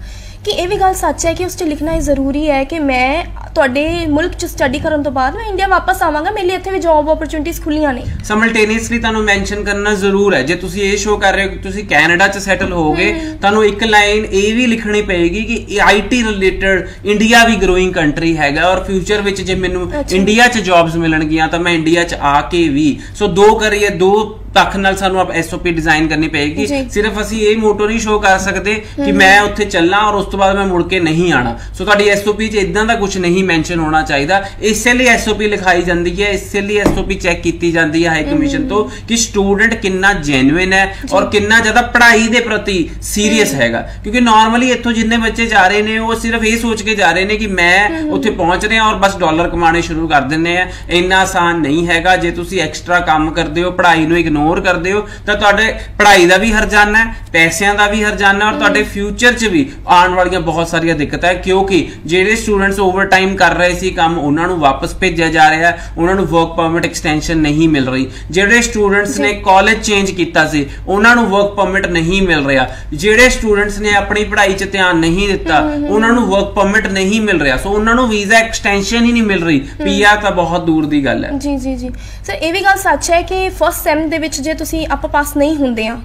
ਕਿ ਇਹ ਵੀ ਗੱਲ ਸੱਚ ਹੈ ਕਿ ਉਸ 'ਚ ਲਿਖਣਾ ਇਹ ਜ਼ਰੂਰੀ ਹੈ ਕਿ ਮੈਂ ਤੁਹਾਡੇ ਮੁਲਕ 'ਚ ਸਟੱਡੀ ਕਰਨ ਤੋਂ ਬਾਅਦ ਮੈਂ ਇੰਡੀਆ ਵਾਪਸ ਆਵਾਂਗਾ ਮੇਰੇ ਲਈ ਇੱਥੇ ਵੀ ਜੌਬ ਓਪਰਚੁਨਿਟੀਜ਼ ਖੁੱਲੀਆਂ ਨੇ। ਸਮਲਟੇਨੀਅਸਲੀ ਤੁਹਾਨੂੰ ਮੈਂਸ਼ਨ ਕਰਨਾ ਜ਼ਰੂਰ ਹੈ। ਜੇ ਤੁਸੀਂ ਇਹ ਸ਼ੋ ਕਰ ਰਹੇ ਹੋ ਕਿ ਤੁਸੀਂ ਕੈਨੇਡਾ 'ਚ ਸੈਟਲ ਹੋਗੇ ਤੁਹਾਨੂੰ ਇੱਕ ਲਾਈਨ ਇਹ ਵੀ ਲਿਖਣੀ ਪਏਗੀ ਕਿ ਆਈਟੀ ਰਿਲੇਟਡ ਇੰਡੀਆ ਵੀ ਗਰੋਇੰਗ ਕੰਟਰੀ ਹੈਗਾ ਔਰ ਫਿਊਚਰ ਵਿੱਚ ਜੇ ਮੈਨੂੰ। ਇੰਡੀਆ 'ਚ ਜੌਬਸ ਮਿਲਣਗੀਆਂ ਤਾਂ ਮੈਂ ਇੰਡੀਆ 'ਚ ਆ ਕੇ ਵੀ ਸੋ ਦੋ ਕਰੀਏ ਦੋ ਤੱਕ ਨਾਲ ਸਾਨੂੰ ਆਪ ਐਸਓਪੀ ਡਿਜ਼ਾਈਨ ਕਰਨੀ ਪਏਗੀ। ਸਿਰਫ ਅਸੀਂ ਇਹ ਮੋਟੋ ਨਹੀਂ ਸ਼ੋ ਕਰ ਸਕਦੇ ਕਿ ਮੈਂ ਉੱਥੇ ਚੱਲਾਂ ਔਰ ਉਸ ਤੋਂ ਬਾਅਦ ਮੈਂ ਮੁੜ ਕੇ ਨਹੀਂ ਆਣਾ। ਸੋ ਤੁਹਾਡੀ ਐਸਓਪੀ 'ਚ ਇਦਾਂ ਦਾ ਕੁਝ ਨਹੀਂ ਮੈਂਸ਼ਨ ਹੋਣਾ ਚਾਹੀਦਾ। ਇਸੇ ਲਈ ਐਸਓਪੀ ਲਿਖਾਈ ਜਾਂਦੀ ਹੈ ਇਸੇ ਲਈ ਐਸਓਪੀ ਚੈੱਕ ਕੀਤੀ ਜਾਂਦੀ ਹੈ ਹਾਈ ਕਮਿਸ਼ਨ ਤੋਂ ਕਿ ਸਟੂਡੈਂਟ ਕਿੰਨਾ ਜੈਨੂਇਨ ਹੈ ਔਰ ਕਿੰਨਾ ਜ਼ਿਆਦਾ ਪੜ੍ਹਾਈ ਦੇ ਪ੍ਰਤੀ ਸੀਰੀਅਸ ਹੈਗਾ। ਕਿਉਂਕਿ ਨਾਰਮਲੀ ਇੱਥੋਂ ਜਿੰਨੇ ਬੱਚੇ ਜਾ ਰਹੇ ਨੇ ਉਹ ਸਿਰਫ ਇਹ ਸੋਚ ਕੇ ਜਾ ਰਹੇ ਨੇ ਕਿ ਮੈਂ ਉੱਥੇ ਪਹੁੰਚ ਰਿਹਾ ਔਰ ਬਸ ਡਾਲਰ ਕਮਾਣੇ ਸ਼ੁਰੂ ਕਰ ਦਿੰਨੇ ਆ। ਇੰਨਾ ਆਸਾਨ ਨਹੀਂ ਹੈਗਾ। ਜੇ ਤੁਸੀਂ ਐਕਸਟਰਾ ਕੰਮ ਕਰਦੇ ਹੋ ਪੜ੍ਹਾਈ ਨੂੰ ਇਗਨੋਰ ਕਰਦੇ ਹੋ ਤਾਂ ਤੁਹਾਡੇ ਪੜ੍ਹਾਈ ਦਾ ਵੀ ਹਰਜਾਨਾ ਹੈ ਪੈਸਿਆਂ ਦਾ ਵੀ ਹਰਜਾਨਾ ਔਰ ਤੁਹਾਡੇ ਫਿਊਚਰ 'ਚ ਵੀ ਆਉਣ ਵਾਲੀਆਂ ਬਹੁਤ ਸਾਰੀਆਂ ਦਿੱਕਤਾਂ ਹੈ ਕਿਉਂਕਿ ਜਿਹੜੇ ਸਟੂਡੈਂਟਸ ਓਵਰਟਾਈਮ ਕਰ ਰਹੇ ਸੀ ਕੰਮ ਉਹਨਾਂ ਨੂੰ ਵਾਪਸ ਭੇਜਿਆ ਜਾ ਰਿਹਾ ਹੈ ਉਹਨਾਂ ਨੂੰ ਵਰਕ ਪਰਮਿਟ ਐਕਸਟੈਂਸ਼ਨ ਨਹੀਂ ਮਿਲ ਰਹੀ। ਜਿਹੜੇ ਸਟੂਡੈਂਟਸ ਨੇ ਕਾਲਜ ਚੇਂਜ ਕੀਤਾ ਸੀ ਉਹਨਾਂ ਨੂੰ ਵਰਕ ਪਰਮਿਟ ਨਹੀਂ ਮਿਲ ਰਿਹਾ। ਜਿਹੜੇ ਸਟੂਡੈਂਟਸ ਨੇ ਆਪਣੀ ਪੜ੍ਹਾਈ 'ਚ ਧਿਆਨ ਨਹੀਂ ਦਿੱਤਾ ਉਹਨਾਂ ਨੂੰ ਵਰਕ ਪਰਮਿਟ ਨਹੀਂ ਮਿਲ ਰਿਹਾ। ਸੋ ਉਹਨਾਂ ਨੂੰ ਵੀਜ਼ਾ ਐਕਸਟੈਂਸ਼ਨ ਹੀ ਨਹੀਂ ਮਿਲ ਰਹੀ। ਪੀਆਰ ਤਾਂ ਬਹੁਤ ਦੂਰ ਦੀ ਗੱਲ ਹੈ। ਜੀ ਜੀ ਜੀ। ਸਰ ਇਹ ਵੀ ਗੱਲ ਸੱਚ ਹੈ ਕਿ ਫਰਸਟ ਸੈਮ ਦੇ ਵਿੱਚ ਜੇ ਤੁਸੀਂ ਅਪ ਪਾਸ ਨਹੀਂ ਹੁੰਦੇ ਆ,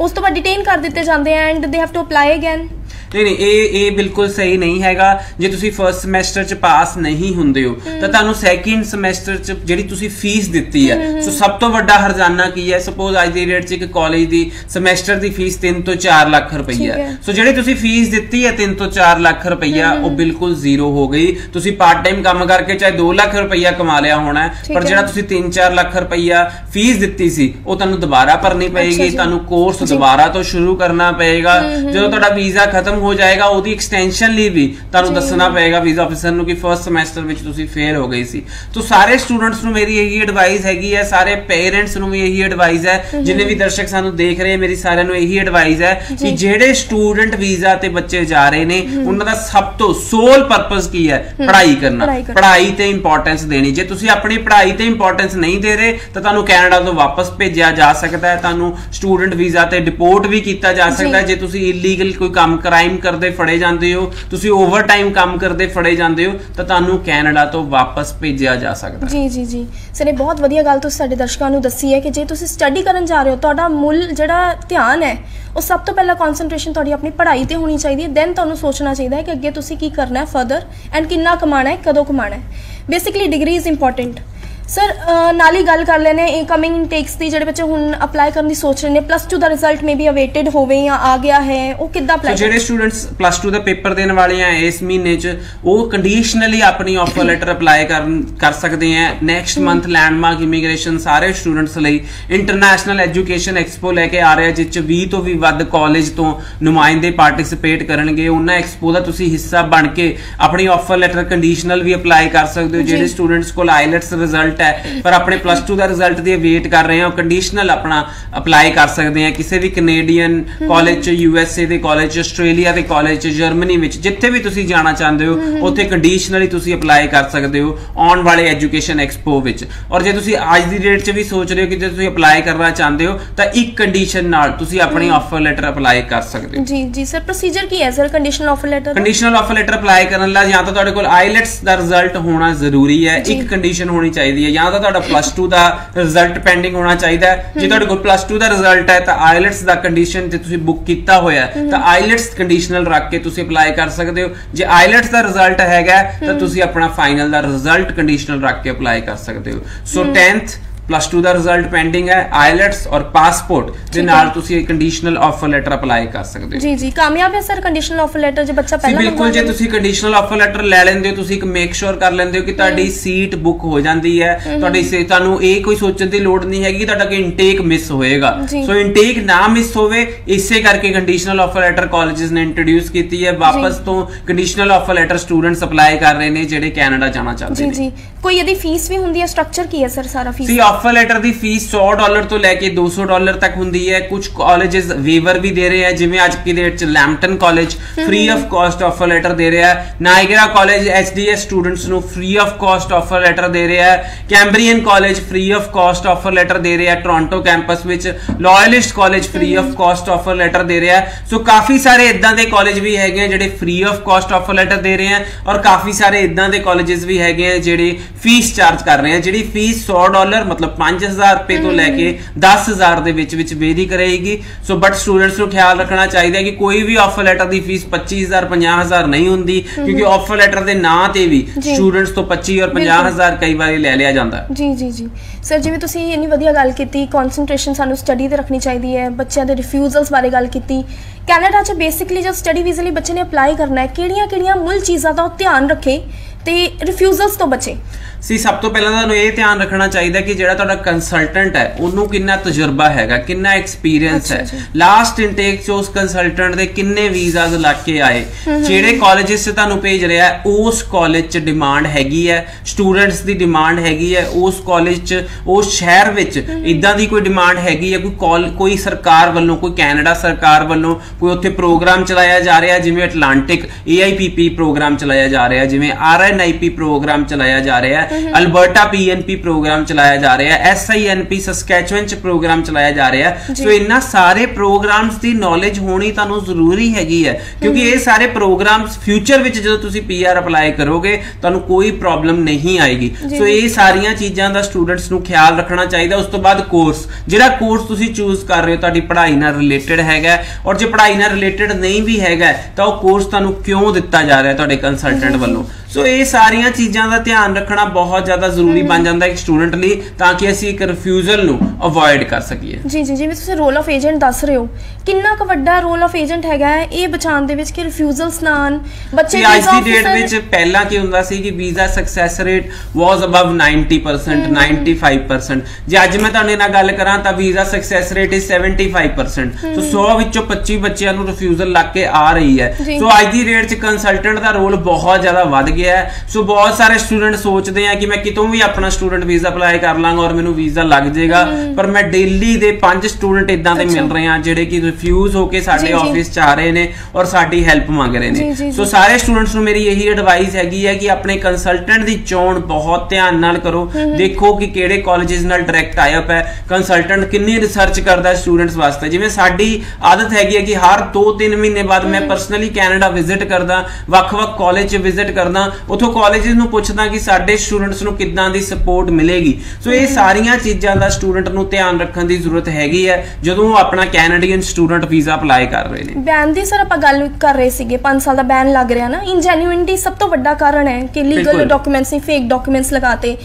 ਉਸ ਤੋਂ ਬਾਅਦ ਡਿਟੇਨ ਕਰ ਦਿੱਤੇ ਜਾਂਦੇ and they have to apply again ਨਹੀਂ ਨਹੀਂ ਇਹ ਇਹ ਬਿਲਕੁਲ ਸਹੀ ਨਹੀਂ ਹੈਗਾ। ਜੇ ਤੁਸੀਂ ਫਰਸਟ ਸਮੈਸਟਰ ਚ ਪਾਸ ਨਹੀਂ ਹੁੰਦੇ ਹੋ ਤਾਂ ਤੁਹਾਨੂੰ ਸੈਕਿੰਡ ਸਮੈਸਟਰ ਚ ਜਿਹੜੀ ਤੁਸੀਂ ਫੀਸ ਦਿੱਤੀ ਹੈ ਸੋ ਸਭ ਤੋਂ ਵੱਡਾ ਹਰਜਾਨਾ ਕੀ ਹੈ? ਸਪੋਜ਼ ਅੱਜ ਦੀ ਡੇਟ ਚ ਇੱਕ ਕਾਲਜ ਦੀ ਸਮੈਸਟਰ ਦੀ ਫੀਸ 3 ਤੋਂ 4 ਲੱਖ ਰੁਪਈਆ। ਸੋ ਜਿਹੜੀ ਤੁਸੀਂ ਫੀਸ ਦਿੱਤੀ ਹੈ 3 ਤੋਂ 4 ਲੱਖ ਰੁਪਈਆ ਉਹ ਬਿਲਕੁਲ ਜ਼ੀਰੋ ਹੋ ਗਈ। ਤੁਸੀਂ ਪਾਰਟ ਟਾਈਮ ਕੰਮ ਕਰਕੇ ਚਾਹੇ 2 ਲੱਖ ਰੁਪਈਆ ਕਮਾ ਲਿਆ ਹੋਣਾ ਪਰ। ਜਿਹੜਾ ਤੁਸੀਂ 3-4 ਲੱਖ ਰੁਪਈਆ ਫੀਸ ਦਿੱਤੀ ਸੀ ਉਹ ਤੁਹਾਨੂੰ ਦੁਬਾਰਾ ਭਰਨੀ ਪਏਗੀ। ਤੁਹਾਨੂੰ ਕੋਰਸ। ਦੁਬਾਰਾ ਤੋਂ ਸ਼ੁਰੂ ਕਰਨਾ ਪਏਗਾ। ਜਦੋਂ ਤੁਹਾਡਾ ਵੀਜ਼ਾ ਖਤਮ ਖਤਮ ਹੋ ਜਾਏਗਾ ਉਹਦੀ ਐਕਸਟੈਂਸ਼ਨ ਲਈ ਵੀ। ਤੁਹਾਨੂੰ ਦੱਸਣਾ ਪਏਗਾ ਵੀਜ਼ਾ ਆਫੀਸਰ ਨੂੰ ਕਿ ਫਰਸਟ ਸਮੈਸਟਰ ਵਿੱਚ ਤੁਸੀਂ ਫੇਲ ਹੋ ਗਈ ਸੀ। ਤੋਂ ਸਾਰੇ ਸਟੂਡੈਂਟਸ ਨੂੰ ਮੇਰੀ ਇਹੀ ਐਡਵਾਈਸ ਹੈਗੀ ਹੈ ਸਾਰੇ ਪੇਰੈਂਟਸ ਨੂੰ ਵੀ ਇਹੀ ਐਡਵਾਈਸ ਹੈ। ਜਿੰਨੇ ਵੀ ਦਰਸ਼ਕ ਸਾਨੂੰ ਦੇਖ ਰਹੇ ਮੇਰੀ ਸਾਰਿਆਂ ਨੂੰ ਇਹੀ ਐਡਵਾਈਸ ਹੈ ਕਿ ਜਿਹੜੇ ਸਟੂਡੈਂਟ ਵੀਜ਼ਾ ਤੇ ਬੱਚੇ ਜਾ ਰਹੇ ਨੇ ਉਹਨਾਂ ਦਾ ਸਭ ਤੋਂ ਸੋਲ ਪਰਪਸ ਕੀ ਹੈ? ਪੜ੍ਹਾਈ ਕਰਨਾ। ਪੜ੍ਹਾਈ ਤੇ ਇੰਪੋਰਟੈਂਸ ਦੇਣੀ। ਜੇ ਤੁਸੀਂ ਆਪਣੀ ਪੜ੍ਹਾਈ ਤੇ ਇੰਪੋਰਟੈਂਸ ਨਹੀਂ ਦੇ ਰਹੇ ਤਾਂ ਤੁਹਾਨੂੰ ਕੈਨੇਡਾ ਤੋਂ ਵਾਪਸ ਭੇਜਿਆ ਜਾ ਸਕਦਾ ਹੈ। ਤੁਹਾਨੂੰ ਸਟੂਡੈਂਟ ਵੀਜ਼ਾ ਤੇ ਡਿਪੋਰਟ ਵੀ ਕੀਤਾ ਜਾ ਸਕਦਾ ਹੈ। ਜੇ। ਤੁਸੀਂ ਇਲੀਗਲ ਕੋਈ ਕੰਮ ਕ੍ਰਾਈਮ ਕਰਦੇ ਫੜੇ ਜਾਂਦੇ ਹੋ, ਤੁਸੀਂ ਓਵਰਟਾਈਮ ਕੰਮ ਕਰਦੇ ਫੜੇ ਜਾਂਦੇ ਹੋ, ਤਾਂ ਤੁਹਾਨੂੰ ਕੈਨੇਡਾ ਤੋਂ ਵਾਪਸ ਭੇਜਿਆ ਜਾ ਸਕਦਾ ਜੀ ਜੀ ਜੀ। ਸਰ, ਇਹ ਬਹੁਤ ਵਧੀਆ ਗੱਲ ਤੁਸੀਂ ਸਾਡੇ ਦਰਸ਼ਕਾਂ ਨੂੰ ਦੱਸੀ ਹੈ ਕਿ ਜੇ ਤੁਸੀਂ ਸਟੱਡੀ ਕਰਨ ਜਾ ਰਹੇ ਹੋ, ਤੁਹਾਡਾ ਮੁੱਲ ਜਿਹੜਾ ਧਿਆਨ ਹੈ, ਉਹ ਸਭ ਤੋਂ ਪਹਿਲਾਂ ਕਨਸੈਂਟਰੇਸ਼ਨ ਤੁਹਾਡੀ ਆਪਣੀ ਪੜ੍ਹਾਈ ਤੇ ਹੋਣੀ ਚਾਹੀਦੀ ਹੈ। ਦੈਨ ਤੁਹਾਨੂੰ ਸੋਚਣਾ ਚਾਹੀਦਾ ਹੈ ਕਿ ਅੱਗੇ ਤੁਸੀਂ ਕੀ ਕਰਨਾ ਹੈ ਫਰਦਰ ਐਂਡ ਕਿੰਨਾ ਕਮਾਣਾ ਹੈ, ਕਦੋਂ ਕਮਾਣਾ ਹੈ। Basically degree is important sir ਨਾਲ ਹੀ ਗੱਲ ਕਰ ਲੈਨੇ ਇਨਕਮਿੰਗ ਇਨਟੇਕਸ ਦੀ ਜਿਹੜੇ ਬੱਚੇ ਹੁਣ ਅਪਲਾਈ ਕਰਨ ਦੀ ਸੋਚ ਰਹੇ ਨੇ ਪਲੱਸ 2 ਦਾ ਰਿਜ਼ਲਟ ਮੇਬੀ ਅਵੇਟਡ ਹੋਵੇ ਜਾਂ ਆ ਗਿਆ ਹੈ ਉਹ ਕਿੱਦਾਂ ਅਪਲਾਈ ਜਿਹੜੇ ਸਟੂਡੈਂਟਸ ਪਲੱਸ 2 ਦਾ ਪੇਪਰ ਦੇਣ ਵਾਲੇ ਆ ਇਸ ਮਹੀਨੇ 'ਚ ਉਹ ਕੰਡੀਸ਼ਨਲੀ ਆਪਣੀ ਆਫਰ ਲੈਟਰ ਅਪਲਾਈ ਕਰਨ ਕਰ ਸਕਦੇ ਆ। ਨੈਕਸਟ ਮੰਥ ਲੈਂਡਮਾਰਕ ਇਮੀਗ੍ਰੇਸ਼ਨ ਸਾਰੇ ਸਟੂਡੈਂਟਸ ਲਈ ਇੰਟਰਨੈਸ਼ਨਲ ਐਜੂਕੇਸ਼ਨ ਐਕਸਪੋ ਲੈ ਕੇ ਆ ਰਿਹਾ ਜਿਸ 'ਚ 20 ਤੋਂ ਵੀ ਵੱਧ ਕਾਲਜ ਤੋਂ ਨੁਮਾਇੰਦੇ ਪਾਰਟਿਸਿਪੇਟ ਕਰਨਗੇ। ਉਹਨਾਂ ਐਕਸਪੋ ਦਾ ਤੁਸੀਂ ਹਿੱਸਾ ਬਣ ਕੇ ਆਪਣੀ ਆਫਰ ਲੈਟਰ ਕੰਡੀਸ਼ਨਲ ਵੀ ਅਪਲਾਈ ਕਰ ਸਕਦੇ ਹੋ। ਜਿਹੜੇ ਸਟੂਡੈਂਟਸ ਕੋਲ ਆਈਲੈਟਸ ਰਿਜ਼ਲਟ ਹੈ ਪਰ ਆਪਣੇ ਪਲੱਸ 2 ਦਾ ਰਿਜ਼ਲਟ ਦੀ ਵੇਟ ਕਰ ਰਹੇ ਉਹ ਕੰਡੀਸ਼ਨਲ ਆਪਣਾ ਅਪਲਾਈ ਕਰ ਸਕਦੇ ਆ ਕਿਸੇ ਵੀ ਕੈਨੇਡੀਅਨ ਕਾਲਜ ਚ ਯੂ ਐਸ ਏ ਦੇ ਕਾਲਜ ਚ ਆਸਟ੍ਰੇਲੀਆ ਦੇ ਕਾਲਜ ਚ ਜਰਮਨੀ ਵਿੱਚ ਜਿੱਥੇ ਵੀ ਤੁਸੀਂ ਜਾਣਾ ਚਾਹੁੰਦੇ ਹੋ ਉੱਥੇ ਕੰਡੀਸ਼ਨਲੀ ਤੁਸੀਂ ਅਪਲਾਈ ਕਰ ਸਕਦੇ ਹੋ ਆਉਣ ਵਾਲੇ ਐਜੂਕੇਸ਼ਨ ਐਕਸਪੋ ਵਿੱਚ। ਔਰ ਜੇ ਤੁਸੀਂ ਅੱਜ ਦੀ ਡੇਟ 'ਚ ਵੀ ਸੋਚ ਰਹੇ ਹੋ ਕਿ ਜੇ ਤੁਸੀਂ ਅਪਲਾਈ ਕਰਨਾ ਚਾਹੁੰਦੇ ਹੋ ਤਾਂ ਇੱਕ ਕੰਡੀਸ਼ਨ ਨਾਲ ਤੁਸੀਂ ਆਪਣੀ ਆਫਰ ਲੈਟਰ ਅਪਲਾਈ ਕਰ ਸਕਦੇ ਹੋ। ਜੀ ਜੀ ਸਰ ਪ੍ਰੋਸੀਜਰ ਕੀ ਹੈ sir conditional offer letter conditional offer letter apply ਕਰਨ ਲਈ ਜਾਂ ਤਾਂ ਤੁਹਾਡੇ ਕੋਲ ਆਈਲੈਟਸ ਦਾ ਰਿਜ਼ਲਟ ਹੋਣਾ ਜ਼ਰੂਰੀ ਹੈ। ਇੱਕ ਕੰਡੀਸ਼ਨ ਹੋਣੀ ਚਾਹੀਦੀ ਹੈ ਜਾਂ ਤਾਂ ਤੁਹਾਡਾ ਪਲੱਸ 2 ਦਾ ਰਿਜ਼ਲਟ ਪੈਂਡਿੰਗ ਹੋਣਾ ਚਾਹੀਦਾ ਹੈ। ਜੇ ਤੁਹਾਡੇ ਕੋਲ ਪਲੱਸ 2 ਦਾ ਰਿਜ਼ਲਟ ਹੈ ਤਾਂ ਆਈਲੈਟਸ ਦਾ ਕੰਡੀਸ਼ਨ ਤੇ ਤੁਸੀਂ ਬੁੱਕ ਕੀਤਾ ਹੋਇਆ ਹੈ ਤਾਂ ਆਈਲੈਟਸ ਕੰਡੀਸ਼ਨਲ ਰੱਖ ਕੇ ਤੁਸੀਂ ਅਪਲਾਈ ਕਰ ਸਕਦੇ ਹੋ। ਜੇ ਆਈਲੈਟਸ ਦਾ ਰਿਜ਼ਲਟ ਹੈਗਾ ਹੈ, ਤਾਂ ਤੁਸੀਂ ਆਪਣਾ ਫਾਈਨਲ ਦਾ ਰਿਜ਼ਲਟ ਕੰਡੀਸ਼ਨਲ ਰੱਖ ਕੇ ਅਪਲਾਈ ਕਰ ਸਕਦੇ ਹੋ। ਸੋ 10th ਪਲੱਸ 2 ਦਾ ਰਿਜ਼ਲਟ ਪੈਂਡਿੰਗ ਹੈ ਆਈਲੈਟਸ ਔਰ ਪਾਸਪੋਰਟ ਦੇ। ਨਾਲ ਤੁਸੀਂ ਕੰਡੀਸ਼ਨਲ ਆਫਰ ਲੈਟਰ ਅਪਲਾਈ ਕਰ ਸਕਦੇ ਹੋ। ਜੀ ਜੀ ਕਾਮਯਾਬ ਹੈ ਸਰ ਕੰਡੀਸ਼ਨਲ ਆਫਰ ਲੈਟਰ ਜੇ ਬੱਚਾ ਜੀ ਪਹਿਲਾਂ ਬਿਲਕੁਲ ਜੇ ਤੁਸੀਂ ਕੰਡੀਸ਼ਨਲ ਆਫਰ ਲੈਟਰ ਲੈ ਲੈਂਦੇ ਹੋ ਤੁਸੀਂ ਇੱਕ ਮੇਕ ਸ਼ੋਰ ਕਰ ਲੈਂਦੇ ਹੋ ਕਿ ਤੁਹਾਡੀ ਸੀਟ ਬੁੱਕ ਹੋ ਜਾਂਦੀ ਹੈ। ਤੁਹਾਡੀ ਤੁਹਾਨੂੰ ਇਹ ਕੋਈ ਸੋਚਣ ਦੀ ਲੋੜ ਨਹੀਂ ਹੈਗੀ ਕਿ ਤੁਹਾਡਾ ਕੋਈ ਇਨਟੇਕ ਮਿਸ ਹੋਏਗਾ। ਜੀ। ਸੋ ਇਨਟੇਕ ਨਾ ਮਿਸ ਹੋਵੇ ਇਸੇ ਕਰਕੇ ਕੰਡੀਸ਼ਨਲ ਆਫਰ ਲੈਟਰ ਕਾਲਜਸ ਨੇ ਇੰਟਰੋਡਿਊਸ ਕੀਤੀ ਹੈ। ਵਾਪਸ ਤੋਂ conditional offer letter students apply ਕਰ ਰਹੇ ਨੇ ਜਿਹੜੇ ਕੈਨੇਡਾ ਜਾਣਾ ਚਾਹੁੰਦੇ ਜੀ ਨੇ। ਜੀ। ਕੋਈ ਇਹਦੀ ਫੀਸ ਵੀ ਹੁੰਦੀ ਹੈ? ਸਟਰਕਚਰ ਕੀ ਹੈ ਸਰ ਸਾਰਾ ਫੀਸ ਆਫਰ ਲੈਟਰ ਦੀ ਫੀਸ 100 ਡਾਲਰ ਤੋਂ ਲੈ ਕੇ 200 ਡਾਲਰ ਤੱਕ ਹੁੰਦੀ ਹੈ। ਕੁਝ ਕਾਲਜਸ ਵੇਵਰ ਵੀ ਦੇ ਰਹੇ ਆ ਜਿਵੇਂ ਅੱਜ ਦੀ ਡੇਟ ਚ Lambton college free of cost offer letter ਦੇ ਰਿਹਾ ਹੈ। ਨਾਇਗਰਾ ਕਾਲਜ ਐਚਡੀਐਸ ਸਟੂਡੈਂਟਸ ਨੂੰ free of cost offer letter ਦੇ ਰਿਹਾ ਹੈ। Cambrian college free of cost offer letter ਦੇ ਰਿਹਾ ਹੈ। ਟੋਰਾਂਟੋ ਕੈਂਪਸ ਵਿੱਚ Loyalist college free of cost offer letter ਦੇ ਰਿਹਾ ਹੈ। ਸੋ ਕਾਫੀ ਸਾਰੇ ਇਦਾਂ ਦੇ ਕਾਲਜ ਵੀ ਹੈਗੇ ਆ ਜਿਹੜੇ free of cost offer letter ਦੇ ਰਹੇ ਆ ਔਰ ਕਾਫੀ ਸਾਰੇ ਇਦਾਂ ਦੇ ਕਾਲਜਸ ਵੀ ਹੈਗੇ ਆ ਜਿਹੜੇ ਫੀਸ ਚਾਰਜ ਕਰ ਰਹੇ ਆ, ਜਿਹੜੀ ਫੀਸ 100 ਡਾਲਰ ਮਤਲਬ 5000 ਰੁਪਏ ਤੋਂ ਲੈ ਕੇ 10000 ਦੇ ਵਿੱਚ ਵਿੱਚ ਵੇਰੀ ਕਰੇਗੀ। ਸੋ ਬਟ ਸਟੂਡੈਂਟਸ ਨੂੰ ਖਿਆਲ ਰੱਖਣਾ ਚਾਹੀਦਾ ਹੈ ਕਿ ਕੋਈ ਵੀ ਆਫਰ ਲੈਟਰ ਦੀ ਫੀਸ 25000 50000 ਨਹੀਂ ਹੁੰਦੀ ਕਿਉਂਕਿ ਆਫਰ ਲੈਟਰ ਦੇ ਨਾਂ ਤੇ ਵੀ। ਸਟੂਡੈਂਟਸ ਤੋਂ 25 ਔਰ 50000 ਕਈ ਵਾਰੀ ਲੈ ਲਿਆ ਜਾਂਦਾ। ਜੀ ਜੀ ਜੀ। ਸਰ ਜਿਵੇਂ ਤੁਸੀਂ ਇੰਨੀ ਵਧੀਆ ਗੱਲ ਕੀਤੀ ਕਨਸੈਂਟਰੇਸ਼ਨ ਸਾਨੂੰ ਸਟੱਡੀ ਤੇ ਰੱਖਣੀ ਚਾਹੀਦੀ ਹੈ ਬੱਚਿਆਂ ਦੇ ਰਿਫਿਊਜ਼ਲਸ ਬਾਰੇ ਗੱਲ ਕੀਤੀ। ਕੈਨੇਡਾ 'ਚ ਬੇਸਿਕਲੀ ਜਦ ਸਟੱਡੀ ਵੀਜ਼ੇ ਲਈ ਬੱਚੇ ਨੇ ਅਪਲਾਈ ਕਰਨਾ ਹੈ ਕਿਹੜੀਆਂ-ਕਿਹੜੀਆਂ ਮੁੱਲ ਚੀਜ਼ਾਂ ਦਾ ਉਹ ਧਿਆਨ ਰੱਖੇ ਤੇ ਰਿਫਿਊਜ਼ਲਸ ਤੋਂ ਬਚੇ? ਸੀ ਸਭ ਤੋਂ ਪਹਿਲਾਂ ਤੁਹਾਨੂੰ ਇਹ ਧਿਆਨ ਰੱਖਣਾ ਚਾਹੀਦਾ ਕਿ ਜਿਹੜਾ ਤੁਹਾਡਾ ਕੰਸਲਟੈਂਟ ਹੈ ਉਹਨੂੰ ਕਿੰਨਾ ਤਜਰਬਾ ਹੈਗਾ ਕਿੰਨਾ ਐਕਸਪੀਰੀਅੰਸ ਹੈ। ਲਾਸਟ ਇਨਟੇਕ ਚ ਉਸ ਕੰਸਲਟੈਂਟ ਦੇ ਕਿੰਨੇ ਵੀਜ਼ਾਸ ਲੱਗ ਕੇ ਆਏ। ਜਿਹੜੇ ਕਾਲਜਸ ਤੇ ਤੁਹਾਨੂੰ ਭੇਜ ਰਿਹਾ ਉਸ ਕਾਲਜ ਚ ਡਿਮਾਂਡ ਹੈਗੀ ਹੈ ਸਟੂਡੈਂਟਸ ਦੀ ਡਿਮਾਂਡ ਹੈਗੀ ਹੈ ਉਸ ਕਾਲਜ ਚ ਉਸ ਸ਼ਹਿਰ ਵਿੱਚ ਇਦਾਂ ਦੀ ਕੋਈ ਡਿਮਾਂਡ ਹੈਗੀ ਹੈ ਕੋਈ ਕਾਲ ਕੋਈ ਸਰਕਾਰ ਵੱਲੋਂ ਕੋਈ ਕੈਨੇਡਾ ਸਰਕਾਰ ਵੱਲੋਂ ਕੋਈ ਉੱਥੇ ਪ੍ਰੋਗਰਾਮ ਚਲਾਇਆ ਜਾ ਰਿਹਾ ਜਿਵੇਂ ਅਟਲਾਂਟਿਕ AIPP ਪ੍ਰੋਗਰਾਮ ਚਲਾਇਆ ਜਾ ਰਿਹਾ ਜਿਵੇਂ RNIP ਪ੍ਰੋਗਰਾਮ ਚਲਾਇਆ ਜਾ ਰਿਹਾ ਹੈ। ਅਲਬਰਟਾ PNP ਪ੍ਰੋਗਰਾਮ ਚਲਾਇਆ ਜਾ ਰਿਹਾ ਹੈ SINP ਸਸਕੈਚੁਅਨ ਚ ਪ੍ਰੋਗਰਾਮ ਚਲਾਇਆ ਜਾ ਰਿਹਾ ਹੈ। ਸੋ ਇਹਨਾਂ ਸਾਰੇ ਪ੍ਰੋਗਰਾਮਸ ਦੀ ਨੌਲੇਜ ਹੋਣੀ ਤੁਹਾਨੂੰ ਜ਼ਰੂਰੀ ਹੈਗੀ ਹੈ ਕਿਉਂਕਿ ਇਹ ਸਾਰੇ ਪ੍ਰੋਗਰਾਮਸ ਫਿਊਚਰ ਵਿੱਚ ਜਦੋਂ ਤੁਸੀਂ ਪੀਆਰ ਅਪਲਾਈ ਕਰੋਗੇ ਤੁਹਾਨੂੰ ਕੋਈ ਪ੍ਰੋਬਲਮ ਨਹੀਂ ਆਏਗੀ। ਸੋ ਇਹ ਸਾਰੀਆਂ ਚੀਜ਼ਾਂ ਦਾ ਸਟੂਡੈਂਟਸ ਨੂੰ ਖਿਆਲ ਰੱਖਣਾ ਚਾਹੀਦਾ। ਉਸ ਤੋਂ ਬਾਅਦ ਕੋਰਸ ਜਿਹੜਾ ਕੋਰਸ ਤੁਸੀਂ ਚੂਜ਼ ਕਰ ਰਹੇ ਹੋ ਤੁਹਾਡੀ ਪੜ੍ਹਾਈ ਨਾਲ ਰਿਲੇਟਡ ਹੈਗਾ ਔਰ ਜੇ ਪੜ੍ਹਾਈ ਨਾਲ ਰਿਲੇਟਡ ਨਹੀਂ ਵੀ ਹੈਗਾ ਤਾਂ ਉਹ ਕੋਰਸ ਤੁਹਾਨੂੰ ਕਿਉਂ ਦਿੱਤਾ ਜਾ ਰਿਹਾ ਤੁਹਾਡੇ ਕੰਸਲਟੈਂਟ ਵੱਲੋਂ? ਸੋ ਇਹ ਸਾਰੀਆਂ ਚੀਜ਼ਾਂ ਦਾ ਧਿਆਨ ਰੱਖਣਾ ਬਹੁਤ ਜ਼ਿਆਦਾ ਜ਼ਰੂਰੀ ਬਣ ਜਾਂਦਾ ਹੈ ਇੱਕ ਸਟੂਡੈਂਟ ਲਈ ਤਾਂ ਕਿ ਅਸੀਂ ਇੱਕ ਰਿਫਿਊਜ਼ਲ ਨੂੰ ਅਵੋਇਡ ਕਰ ਸਕੀਏ। ਜੀ ਜੀ ਜਿਵੇਂ ਤੁਸੀਂ ਰੋਲ ਆਫ ਏਜੰਟ ਦੱਸ ਰਹੇ ਹੋ ਕਿੰਨਾ ਕੁ ਵੱਡਾ ਰੋਲ ਆਫ ਏਜੰਟ ਹੈਗਾ ਹੈ ਇਹ ਬਚਾਉਣ ਦੇ ਵਿੱਚ ਕਿ ਰਿਫਿਊਜ਼ਲਸ ਨਾ ਆਉਣ ਬੱਚੇ ਅੱਜ ਦੀ ਡੇਟ ਵਿੱਚ ਪਹਿਲਾਂ ਕੀ ਹੁੰਦਾ ਸੀ ਕਿ visa success rate was above 90% 95% ਜੇ ਅੱਜ ਮੈਂ ਤੁਹਾਡੇ ਨਾਲ ਗੱਲ ਕਰਾਂ ਤਾਂ visa success rate is 75% so 100 ਵਿੱਚੋਂ 25 ਬੱਚਿਆਂ ਨੂੰ ਰਿਫਿਊਜ਼ਲ ਲੱਗ ਕੇ ਆ ਰਹੀ ਹੈ। ਸੋ ਅੱਜ ਦੀ ਡੇਟ 'ਚ ਕੰਸਲਟੈਂਟ ਦਾ ਰੋਲ ਬਹੁਤ ਜ਼ਿਆਦਾ ਵੱਧ ਗਿਆ ਹੈ। ਸੋ ਬਹੁਤ ਸਾਰੇ ਸਟੂਡੈਂਟ ਸੋਚਦੇ ਆ ਕਿ ਮੈਂ ਕਿਤੋਂ ਵੀ ਆਪਣਾ ਸਟੂਡੈਂਟ ਵੀਜ਼ਾ ਅਪਲਾਈ ਕਰ ਲਾਂਗਾ ਔਰ ਮੈਨੂੰ ਵੀਜ਼ਾ ਲੱਗ ਜਾਏਗਾ। ਪਰ ਮੈਂ ਡੇਲੀ ਦੇ ਪੰਜ ਸਟੂਡੈਂਟ ਇਦਾਂ ਦੇ ਮਿਲ ਰਹੇ ਆ ਜਿਹੜੇ ਕਿ ਰਿਫਿਊਜ਼ ਹੋ ਕੇ ਸਾਡੇ। ਆਫਿਸ 'ਚ ਆ ਰਹੇ ਨੇ ਔਰ ਸਾਡੀ ਹੈਲਪ ਮੰਗ ਰਹੇ ਨੇ। ਸੋ। ਸਾਰੇ ਸਟੂਡੈਂਟਸ ਨੂੰ ਮੇਰੀ ਇਹੀ ਐਡਵਾਈਸ ਹੈਗੀ ਹੈ ਕਿ ਆਪਣੇ ਕੰਸਲਟੈਂਟ ਦੀ ਚੋਣ ਬਹੁਤ ਧਿਆਨ ਨਾਲ ਕਰੋ। ਦੇਖੋ ਕਿ ਕਿਹੜੇ ਕਾਲਜਸ ਨਾਲ ਡਾਇਰੈਕਟ ਅਪ ਹੈ। ਕੰਸਲਟੈਂਟ ਕਿੰਨੀ ਰਿਸਰਚ ਕਰਦਾ ਹੈ ਸਟੂਡੈਂਟਸ ਵਾਸਤੇ। ਜਿਵੇਂ ਸਾਡੀ ਆਦਤ ਹੈਗੀ ਹੈ ਕਿ ਹਰ 2-3 ਮਹੀਨੇ ਬਾਅਦ ਮੈਂ ਪਰਸਨਲੀ ਕੈਨੇਡਾ ਵਿਜ਼ਿਟ ਕਰਦਾ ਵੱਖ-ਵੱਖ ਕਾਲਜ 'ਚ ਵਿਜ਼ਿਟ ਕਰਦਾ। ਉਥੋਂ ਕਾਲਜਸ ਨੂੰ ਪੁੱਛਦਾ ਕਿ ਸਾਡੇ ਸਟੂਡੈਂਟਸ ਨੂੰ ਕਿੱਦਾਂ ਦੀ ਸਪੋਰਟ ਮਿਲੇਗੀ। ਸੋ ਇਹ ਸਾਰੀਆਂ ਚੀਜ਼ਾਂ ਦਾ ਸਟੂਡੈਂਟ ਨੂੰ ਧਿਆਨ ਰੱਖਣ ਦੀ ਜ਼ਰੂਰਤ ਹੈਗੀ ਹੈ ਜਦੋਂ ਉਹ ਆਪਣਾ ਕੈਨੇਡੀਅਨ ਸਟੂਡੈਂਟ ਵੀਜ਼ਾ ਅਪਲਾਈ ਕਰ ਰਹੇ ਨੇ। ਬੈਨ ਦੀ ਸਰ ਆਪਾਂ ਗੱਲ ਕਰ ਰਹੇ ਸੀਗੇ 5 ਸਾਲ ਦਾ ਬੈਨ ਲੱਗ ਰਿਹਾ ਨਾ। ਇਨਜੈਨੂਇਨਟੀ ਸਭ ਤੋਂ ਵੱਡਾ ਕਾਰਨ ਹੈ ਕਿ ਲੀਗਲ। ਡਾਕੂਮੈਂਟਸ ਨਹੀਂ ਫੇਕ ਡਾਕੂਮੈਂਟਸ ਲਗਾਤੇ।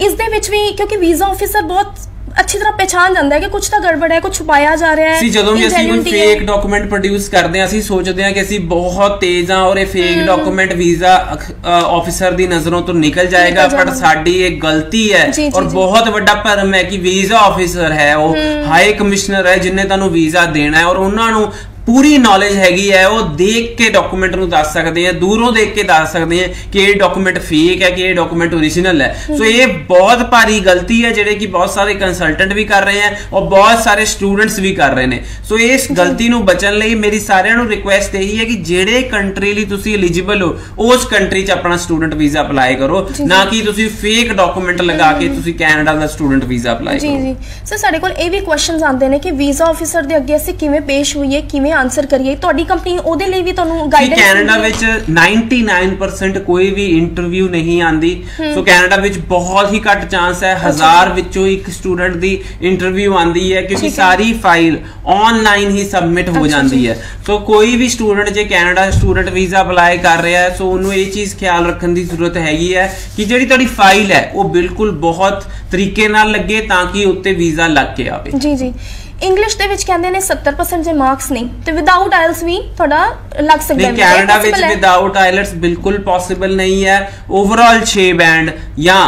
ਇਸ ਦੇ ਵਿੱਚ ਵੀ ਕਿਉਂਕਿ ਵੀਜ਼ਾ ਆਫੀਸਰ ਬਹੁਤ ਅੱਛੀ ਤਰ੍ਹਾਂ ਪਹਿਚਾਨ ਜਾਂਦਾ ਹੈ ਕਿ ਕੁਝ ਤਾਂ ਗੜਬੜ ਹੈ ਕੁਝ ਛੁਪਾਇਆ ਜਾ ਰਿਹਾ ਹੈ ਸੀ ਜਦੋਂ ਵੀ ਅਸੀਂ ਕੋਈ। ਫੇਕ ਡਾਕੂਮੈਂਟ ਪ੍ਰੋਡਿਊਸ ਕਰਦੇ ਹਾਂ ਅਸੀਂ ਸੋਚਦੇ ਹਾਂ ਕਿ ਅਸੀਂ ਬਹੁਤ ਤੇਜ਼ ਹਾਂ ਔਰ ਇਹ ਫੇਕ ਡਾਕੂਮੈਂਟ ਵੀਜ਼ਾ ਆਫੀਸਰ ਦੀ ਨਜ਼ਰੋਂ ਤੋਂ ਨਿਕਲ ਜਾਏਗਾ ਪਰ। ਸਾਡੀ ਇਹ ਗਲਤੀ ਹੈ ਔਰ। ਬਹੁਤ ਵੱਡਾ ਭਰਮ ਹੈ ਕਿ ਵੀਜ਼ਾ ਆਫੀਸਰ ਹੈ ਉਹ ਹਾਈ ਕਮਿਸ਼ਨਰ ਹੈ ਜਿਨੇ ਤੁਹਾਨੂੰ ਵੀਜ਼ਾ ਦੇਣਾ ਹੈ ਔਰ ਉਹਨਾਂ ਨੂੰ ਪੂਰੀ ਨੌਲੇਜ ਹੈਗੀ ਹੈ ਉਹ ਦੇਖ ਕੇ ਡਾਕੂਮੈਂਟ ਨੂੰ ਦੱਸ ਸਕਦੇ ਆ ਦੂਰੋਂ ਦੇਖ ਕੇ ਦੱਸ ਸਕਦੇ ਆ ਕਿ ਇਹ ਡਾਕੂਮੈਂਟ ਫੇਕ ਹੈ ਕਿ ਇਹ ਡਾਕੂਮੈਂਟ ਓਰੀਜਨਲ ਹੈ। ਸੋ ਇਹ ਬਹੁਤ ਭਾਰੀ ਗਲਤੀ ਹੈ ਜਿਹੜੇ ਕਿ ਬਹੁਤ ਸਾਰੇ ਕੰਸਲਟੈਂਟ ਵੀ ਕਰ ਰਹੇ ਆ ਔਰ ਬਹੁਤ ਸਾਰੇ ਸਟੂਡੈਂਟਸ ਵੀ ਕਰ ਰਹੇ ਨੇ। ਸੋ ਇਸ ਗਲਤੀ ਨੂੰ ਬਚਣ ਲਈ ਮੇਰੀ ਸਾਰਿਆਂ ਨੂੰ ਰਿਕੁਐਸਟ ਇਹੀ ਹੈ ਕਿ ਜਿਹੜੇ ਕੰਟਰੀ ਲਈ ਤੁਸੀਂ ਐਲੀਜੀਬਲ ਹੋ ਉਸ ਕੰਟਰੀ 'ਚ ਆਪਣਾ ਸਟੂਡੈਂਟ ਵੀਜ਼ਾ ਅਪਲਾਈ ਕਰੋ। ਨਾ ਕਿ ਤੁਸੀਂ ਫੇਕ ਡਾਕੂਮੈਂਟ ਲਗਾ ਕੇ ਤੁਸੀਂ ਕੈਨੇਡਾ ਦਾ ਸਟੂਡੈਂਟ ਵੀਜ਼ਾ ਅਪਲਾਈ ਜੀ ਕਰੋ। ਜੀ। ਸਰ ਸਾਡੇ ਕੋਲ ਇਹ ਵੀ ਕੁਐਸਚਨਸ ਆਉਂਦੇ ਨੇ ਕਿ ਵੀਜ਼ਾ ਆਫੀਸਰ ਦੇ ਅੱਗੇ ਅਸੀਂ ਕਿਵੇਂ ਪੇਸ਼ ਹੋਈਏ ਕਿਵੇਂ ਆਨਸਰ ਕਰੀਏ ਤੁਹਾਡੀ ਕੰਪਨੀ ਉਹਦੇ ਲਈ ਵੀ ਤੁਹਾਨੂੰ ਕਿ ਗਾਈਡੈਂਸ ਕੈਨੇਡਾ ਵਿੱਚ 99% ਕੋਈ ਵੀ ਇੰਟਰਵਿਊ ਨਹੀਂ ਆਂਦੀ। ਸੋ ਕੈਨੇਡਾ ਵਿੱਚ ਬਹੁਤ ਹੀ ਘੱਟ ਚਾਂਸ ਹੈ। ਹਜ਼ਾਰ ਵਿੱਚੋਂ ਇੱਕ ਸਟੂਡੈਂਟ ਦੀ ਇੰਟਰਵਿਊ ਆਂਦੀ ਹੈ ਕਿਉਂਕਿ। ਸਾਰੀ ਫਾਈਲ ਆਨਲਾਈਨ ਹੀ ਸਬਮਿਟ ਹੋ ਜਾਂਦੀ। ਹੈ। ਸੋ ਕੋਈ ਵੀ ਸਟੂਡੈਂਟ ਜੇ ਕੈਨੇਡਾ ਸਟੂਡੈਂਟ ਵੀਜ਼ਾ ਅਪਲਾਈ ਕਰ ਰਿਹਾ ਹੈ ਸੋ ਉਹਨੂੰ ਇਹ ਚੀਜ਼ ਖਿਆਲ ਰੱਖਣ ਦੀ ਜ਼ਰੂਰਤ ਹੈਗੀ ਹੈ ਕਿ ਜਿਹੜੀ ਤੁਹਾਡੀ ਫਾਈਲ ਹੈ ਉਹ ਬਿਲਕੁਲ ਬਹੁਤ ਤਰੀਕੇ ਨਾਲ ਲੱਗੇ ਤਾਂ ਕਿ ਉੱਤੇ ਵੀਜ਼ਾ ਲੱਗ ਕੇ ਆਵੇ। ਜੀ ਜੀ। ਇੰਗਲਿਸ਼ ਦੇ ਵਿੱਚ ਕਹਿੰਦੇ ਨੇ 70% ਜੇ ਮਾਰਕਸ ਨਹੀਂ ਤੇ ਵਿਦਆਊਟ ਆਇਲਸ ਵੀ ਤੁਹਾਡਾ ਲੱਗ ਸਕਦਾ ਨਹੀਂ ਹੈ ਕੈਨੇਡਾ ਵਿੱਚ? ਵਿਦਆਊਟ ਆਇਲਟਸ ਬਿਲਕੁਲ ਪੋਸੀਬਲ ਨਹੀਂ ਹੈ ਓਵਰਆਲ 6 ਬੈਂਡ ਜਾਂ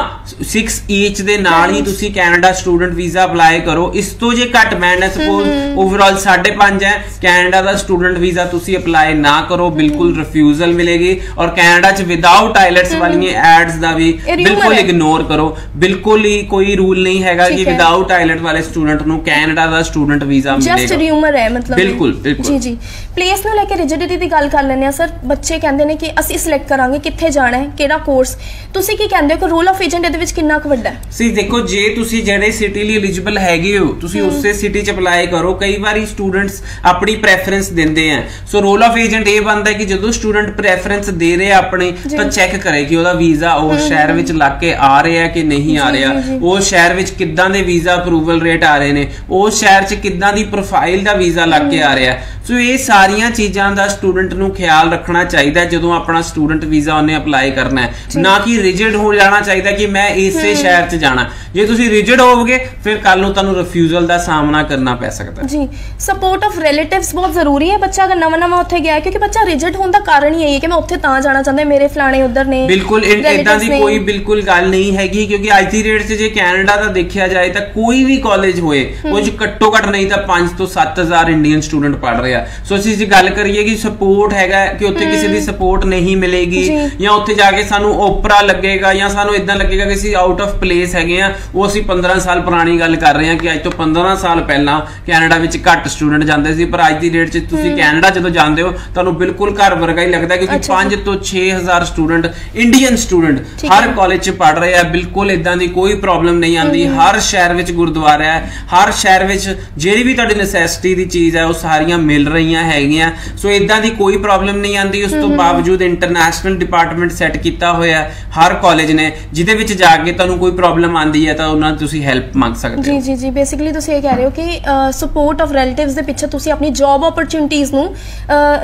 6 ਈਚ ਦੇ ਨਾਲ ਹੀ. ਤੁਸੀਂ ਕੈਨੇਡਾ ਸਟੂਡੈਂਟ ਵੀਜ਼ਾ ਅਪਲਾਈ ਕਰੋ ਇਸ ਤੋਂ ਜੇ ਘੱਟ ਬੈਂਡ ਹੈ ਸਪੋਜ਼ ਓਵਰਆਲ 5.5 ਹੈ ਕੈਨੇਡਾ ਦਾ ਸਟੂਡੈਂਟ ਵੀਜ਼ਾ ਤੁਸੀਂ ਅਪਲਾਈ ਨਾ ਕਰੋ ਬਿਲਕੁਲ ਰਿਫਿਊਜ਼ਲ ਮਿਲੇਗੀ ਔਰ ਕੈਨੇਡਾ 'ਚ ਵਿਦਆਊਟ ਆਇਲਟਸ ਵਾਲੀਆਂ ਐਡਸ ਦਾ ਵੀ ਬਿਲਕੁਲ। ਇਗਨੋਰ ਕਰੋ ਬਿਲਕੁਲ ਹੀ ਕੋਈ ਰੂਲ ਨਹੀਂ ਹੈਗਾ ਕਿ। ਵਿਦਆਊਟ ਆਇਲਟ ਵਾਲੇ ਸਟੂਡੈਂਟ ਨੂੰ ਕੈਨੇਡਾ ਦਾ ਸਟੂਡੈਂਟ ਵੀਜ਼ਾ ਜਸਟ ਮਿਲੇਗਾ। ਰਿਊਮਰ ਹੈ ਮਤਲਬ। ਬਿਲਕੁਲ, ਬਿਲਕੁਲ। ਜੀ ਜੀ। ਪਲੇਸ ਨੂੰ ਲੈ ਕੇ ਰਿਜਿਡਿਟੀ ਦੀ ਗੱਲ ਕਰ ਲੈਂਦੇ ਆ ਸਰ ਬੱਚੇ ਕਹਿੰਦੇ ਨੇ ਕਿ ਅਸੀਂ ਸਿਲੈਕਟ ਕਰਾਂਗੇ ਕਿੱਥੇ ਜਾਣਾ ਹੈ ਕਿਹੜਾ ਕੋਰਸ ਤੁਸੀਂ ਕੀ ਕਹਿੰਦੇ ਹੋ ਕਿ ਰੋਲ ਆਫ ਏਜੰਟ ਇਹਦੇ ਵਿੱਚ ਕਿੰਨਾ ਕੁ ਵੱਡਾ ਹੈ? ਸੀ ਦੇਖੋ ਜੇ ਤੁਸੀਂ ਜਿਹੜੇ ਸਿਟੀ ਲਈ ਐਲੀਜੀਬਲ ਹੈਗੇ ਹੋ ਤੁਸੀਂ ਉਸੇ ਸਿਟੀ 'ਚ ਅਪਲਾਈ ਕਰੋ। ਕਈ ਵਾਰੀ ਸਟੂਡੈਂਟਸ ਆਪਣੀ ਪ੍ਰੈਫਰੈਂਸ ਦਿੰਦੇ ਆ। ਸੋ ਰੋਲ ਆਫ ਏਜੰਟ ਇਹ ਬਣਦਾ ਹੈ ਕਿ ਜਦੋਂ ਸਟੂਡੈਂਟ ਪ੍ਰੈਫਰੈਂਸ ਦੇ ਰਿਹਾ ਆਪਣੇ। ਤਾਂ ਚੈੱਕ ਕਰੇ ਕਿ ਉਹਦਾ ਵੀਜ਼ਾ ਉਸ ਸ਼ਹਿਰ ਵਿੱਚ ਲੱਗ ਕੇ ਆ ਰਿਹਾ ਕਿ ਨਹੀਂ ਆ ਰਿਹਾ। ਉਸ ਸ਼ਹਿਰ ਵਿੱਚ ਕਿੱਦਾਂ ਦੇ ਵੀਜ਼ਾ ਅਪਰੂਵਲ ਰੇਟ ਆ ਰਹੇ ਨੇ। ਉਸ ਸ਼ਹਿਰ 'ਚ ਕਿੱਦਾਂ ਦੀ ਪ੍ਰੋਫਾਈਲ ਦਾ ਵੀਜ਼ਾ ਲੱਗ ਕੇ ਆ ਰਿਹਾ? ਸੋ ਇਹ ਸਾਰੀਆਂ ਚੀਜ਼ਾਂ ਦਾ ਸਟੂਡੈਂਟ ਨੂੰ ਖਿਆਲ ਰੱਖਣਾ ਚਾਹੀਦਾ ਜਦੋਂ ਆਪਣਾ ਸਟੂਡੈਂਟ ਵੀਜ਼ਾ ਉਹਨੇ ਅਪਲਾਈ ਕਰਨਾ ਹੈ। ਨਾ ਕਿ ਰਿਜਿਡ ਹੋ ਜਾਣਾ ਚਾਹੀਦਾ ਕਿ ਮੈਂ ਇਸੇ ਸ਼ਹਿਰ 'ਚ ਜਾਣਾ। ਜੇ ਤੁਸੀਂ ਰਿਜਿਡ ਹੋਵੋਗੇ ਫਿਰ ਕੱਲ ਨੂੰ ਤੁਹਾਨੂੰ ਰਿਫਿਊਜ਼ਲ ਦਾ ਸਾਹਮਣਾ ਕਰਨਾ ਪੈ ਸਕਦਾ ਹੈ। ਜੀ ਸਪੋਰਟ ਆਫ ਰਿਲੇਟਿਵਸ ਬਹੁਤ ਜ਼ਰੂਰੀ ਹੈ। ਬੱਚਾ ਅਗਰ ਨਵਾਂ ਨਵਾਂ ਉੱਥੇ ਗਿਆ ਹੈ ਕਿਉਂਕਿ ਬੱਚਾ ਰਿਜਿਡ ਹੋਣ ਦਾ ਕਾਰਨ ਹੀ ਇਹ ਹੈ ਕਿ ਮੈਂ ਉੱਥੇ ਤਾਂ ਜਾਣਾ ਚਾਹੁੰਦਾ ਮੇਰੇ ਫਲਾਣੇ ਉਧਰ ਨੇ ਬਿਲਕੁਲ ਇਦਾਂ ਦੀ। ਕੋਈ ਬਿਲਕੁਲ ਗੱਲ ਨਹੀਂ ਹੈਗੀ ਕਿਉਂਕਿ ਅੱਜ ਦੀ ਰੇਟ 'ਚ ਜੇ ਕੈਨੇਡਾ ਦਾ ਦੇਖਿਆ ਜਾਏ ਤਾਂ ਕੋਈ ਵੀ ਕਾਲਜ ਹੋਏ 'ਚ ਘੱਟੋ ਘੱਟ ਨਹੀਂ ਤਾਂ 5 ਤੋਂ 7000 ਇੰਡੀਅਨ ਸਟੂਡੈਂਟ ਪੜ ਰਿਹਾ ਸੋ ਅਸੀਂ ਜੇ ਗੱਲ ਕਰੀਏ ਕਿ ਸਪੋਰਟ ਹੈਗਾ ਕਿ ਉੱਥੇ ਕਿਸੇ ਦੀ ਸਪੋਰਟ ਨਹੀਂ ਮਿਲੇਗੀ ਜੀ। ਉੱਥੇ ਜਾ ਕੇ ਸਾਨੂੰ ਓਪਰਾ ਲੱਗੇਗਾ ਜਾਂ ਸਾਨੂੰ ਇਦਾਂ ਲੱਗੇਗਾ ਕਿ ਅਸੀਂ ਆਊਟ ਆਫ ਪਲੇਸ ਹੈਗੇ ਆ ਉਹ ਅਸੀਂ 15 ਸਾਲ ਪੁਰਾਣੀ ਗੱਲ ਕਰ ਰਹੇ ਹਾਂ ਕਿ ਅੱਜ ਤੋਂ 15 ਸਾਲ ਪਹਿਲਾਂ ਕੈਨੇਡਾ ਵਿੱਚ ਘੱਟ ਸਟੂਡੈਂਟ ਜਾਂਦੇ ਸੀ ਪਰ ਅੱਜ ਦੀ ਡੇਟ 'ਚ ਤੁਸੀਂ ਕੈਨੇਡਾ ਜਦੋਂ ਜਾਂਦੇ ਹੋ ਤੁਹਾਨੂੰ ਬਿਲਕੁਲ ਘਰ ਵਰਗਾ ਹੀ ਲੱਗਦਾ ਕਿਉਂਕਿ ਅੱਛਾ ਜੀ। 5 ਤੋਂ 6000 ਸਟੂਡੈਂਟ ਇੰਡੀਅਨ ਸਟੂਡੈਂਟ ਹਰ। ਕਾਲਜ 'ਚ ਪੜ ਰਹੇ ਆ ਬਿਲਕੁਲ ਇਦਾਂ ਦੀ ਕੋਈ ਪ੍ਰੋਬਲਮ ਨਹੀਂ ਆਂਦੀ ਹਰ ਸ਼ਹਿਰ ਵਿੱਚ ਗੁਰਦੁਆਰਾ ਹੈ ਹਰ ਸ਼ਹਿਰ ਵਿੱਚ ਜਿਹੜੀ ਵੀ ਤੁਹਾਡੀ ਨੈਸੈਸਿਟੀ ਦੀ ਚੀਜ਼ ਹੈ ਉਹ ਸਾਰੀਆਂ ਮਿਲ ਮਿਲ ਰਹੀਆਂ ਹੈਗੀਆਂ। ਸੋ ਇਦਾਂ ਦੀ ਕੋਈ ਪ੍ਰੋਬਲਮ ਨਹੀਂ ਆਂਦੀ। ਉਸ ਤੋਂ ਬਾਵਜੂਦ ਇੰਟਰਨੈਸ਼ਨਲ ਡਿਪਾਰਟਮੈਂਟ ਸੈੱਟ ਕੀਤਾ ਹੋਇਆ ਹਰ ਕਾਲਜ ਨੇ ਜਿਹਦੇ ਵਿੱਚ ਜਾ ਕੇ ਤੁਹਾਨੂੰ ਕੋਈ ਪ੍ਰੋਬਲਮ ਆਂਦੀ ਹੈ ਤਾਂ ਉਹਨਾਂ ਤੋਂ ਤੁਸੀਂ ਹੈਲਪ ਮੰਗ ਸਕਦੇ ਹੋ। ਜੀ ਜੀ। ਜੀ ਬੇਸਿਕਲੀ ਤੁਸੀਂ ਇਹ ਕਹਿ ਰਹੇ ਹੋ ਕਿ ਸਪੋਰਟ ਆਫ ਰਿਲੇਟਿਵਸ ਦੇ ਪਿੱਛੇ ਤੁਸੀਂ ਆਪਣੀ ਜੌਬ ਓਪਰਚ्युनिटीज ਨੂੰ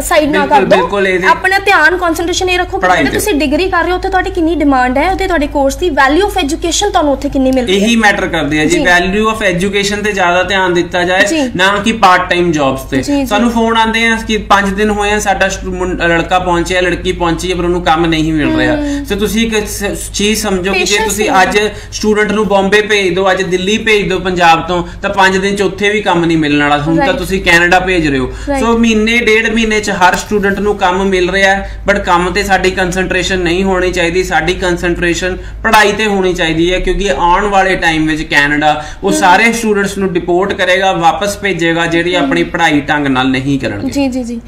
ਸਾਈਡ ਨਾ ਕਰ ਦਿਓ ਆਪਣਾ ਧਿਆਨ ਕਨਸੈਂਟ੍ਰੇਸ਼ਨ ਇਹ ਰੱਖੋ ਕਿ ਤੁਸੀਂ ਡਿਗਰੀ ਕਰ ਰਹੇ ਹੋ ਤੇ ਤੁਹਾਡੀ ਕਿੰਨੀ ਡਿਮਾਂਡ ਹੈ ਉਹਦੇ ਤੁਹਾਡੇ ਕੋਰਸ ਦੀ ਵੈਲਿਊ ਆਫ ਐਜੂਕੇਸ਼ਨ ਤੁਹਾਨੂੰ ਉੱਥੇ ਕਿੰਨੀ ਮਿਲ ਰਹੀ ਹੈ। ਇਹੀ ਮੈਟਰ ਕਰਦੇ ਆ ਜੀ। ਵੈਲਿਊ ਆਫ ਐਜੂਕੇਸ਼ਨ ਤੇ ਜ਼ਿਆਦਾ ਧਿਆਨ ਦਿੱਤਾ ਜਾਏ ਨਾ ਕਿ ਪਾਰਟ ਟਾਈਮ ਜੌਬਸ ਤੇ ਸਾਨੂੰ ਸਾਨੂੰ ਫੋਨ ਆਉਂਦੇ ਆ ਕਿ 5 ਦਿਨ ਹੋਏ ਆ ਸਾਡਾ ਲੜਕਾ ਪਹੁੰਚਿਆ ਲੜਕੀ ਪਹੁੰਚੀ ਹੈ ਪਰ ਉਹਨੂੰ ਕੰਮ ਨਹੀਂ ਮਿਲ ਰਿਹਾ। ਸੋ ਤੁਸੀਂ ਇੱਕ ਚੀਜ਼ ਸਮਝੋ ਕਿ ਜੇ ਤੁਸੀਂ ਅੱਜ ਸਟੂਡੈਂਟ ਨੂੰ ਬੰਬੇ ਭੇਜ ਦਿਓ ਅੱਜ ਦਿੱਲੀ ਭੇਜ ਦਿਓ ਪੰਜਾਬ ਤੋਂ ਤਾਂ 5 ਦਿਨ ਚ ਉੱਥੇ ਵੀ ਕੰਮ ਨਹੀਂ ਮਿਲਣ ਵਾਲਾ। ਹੁਣ ਤਾਂ. ਤੁਸੀਂ ਕੈਨੇਡਾ ਭੇਜ ਰਹੇ ਹੋ. ਸੋ ਮਹੀਨੇ ਡੇਢ ਮਹੀਨੇ ਚ ਹਰ ਸਟੂਡੈਂਟ ਨੂੰ ਕੰਮ ਮਿਲ ਰਿਹਾ ਬਟ ਕੰਮ ਤੇ ਸਾਡੀ ਕਨਸੈਂਟਰੇਸ਼ਨ ਨਹੀਂ ਹੋਣੀ ਚਾਹੀਦੀ। ਸਾਡੀ ਕਨਸੈਂਟਰੇਸ਼ਨ ਪੜ੍ਹਾਈ ਤੇ ਹੋਣੀ ਚਾਹੀਦੀ ਹੈ ਕਿਉਂਕਿ ਆਉਣ ਵਾਲੇ ਟਾਈਮ ਵਿੱਚ ਕੈਨੇਡਾ ਉਹ ਸਾਰੇ ਸਟੂਡੈਂਟਸ ਨੂੰ ਡਿਪੋਰਟ ਕਰੇਗਾ ਵਾਪਸ ਭੇਜੇਗਾ ਜਿਹੜੀ ਆਪਣੀ ਪੜ੍ਹਾਈ ਢੰਗ ਨਾਲ ਨਹੀਂ ਕਰਨਗੇ। ਜੀ ਜੀ ਜੀ।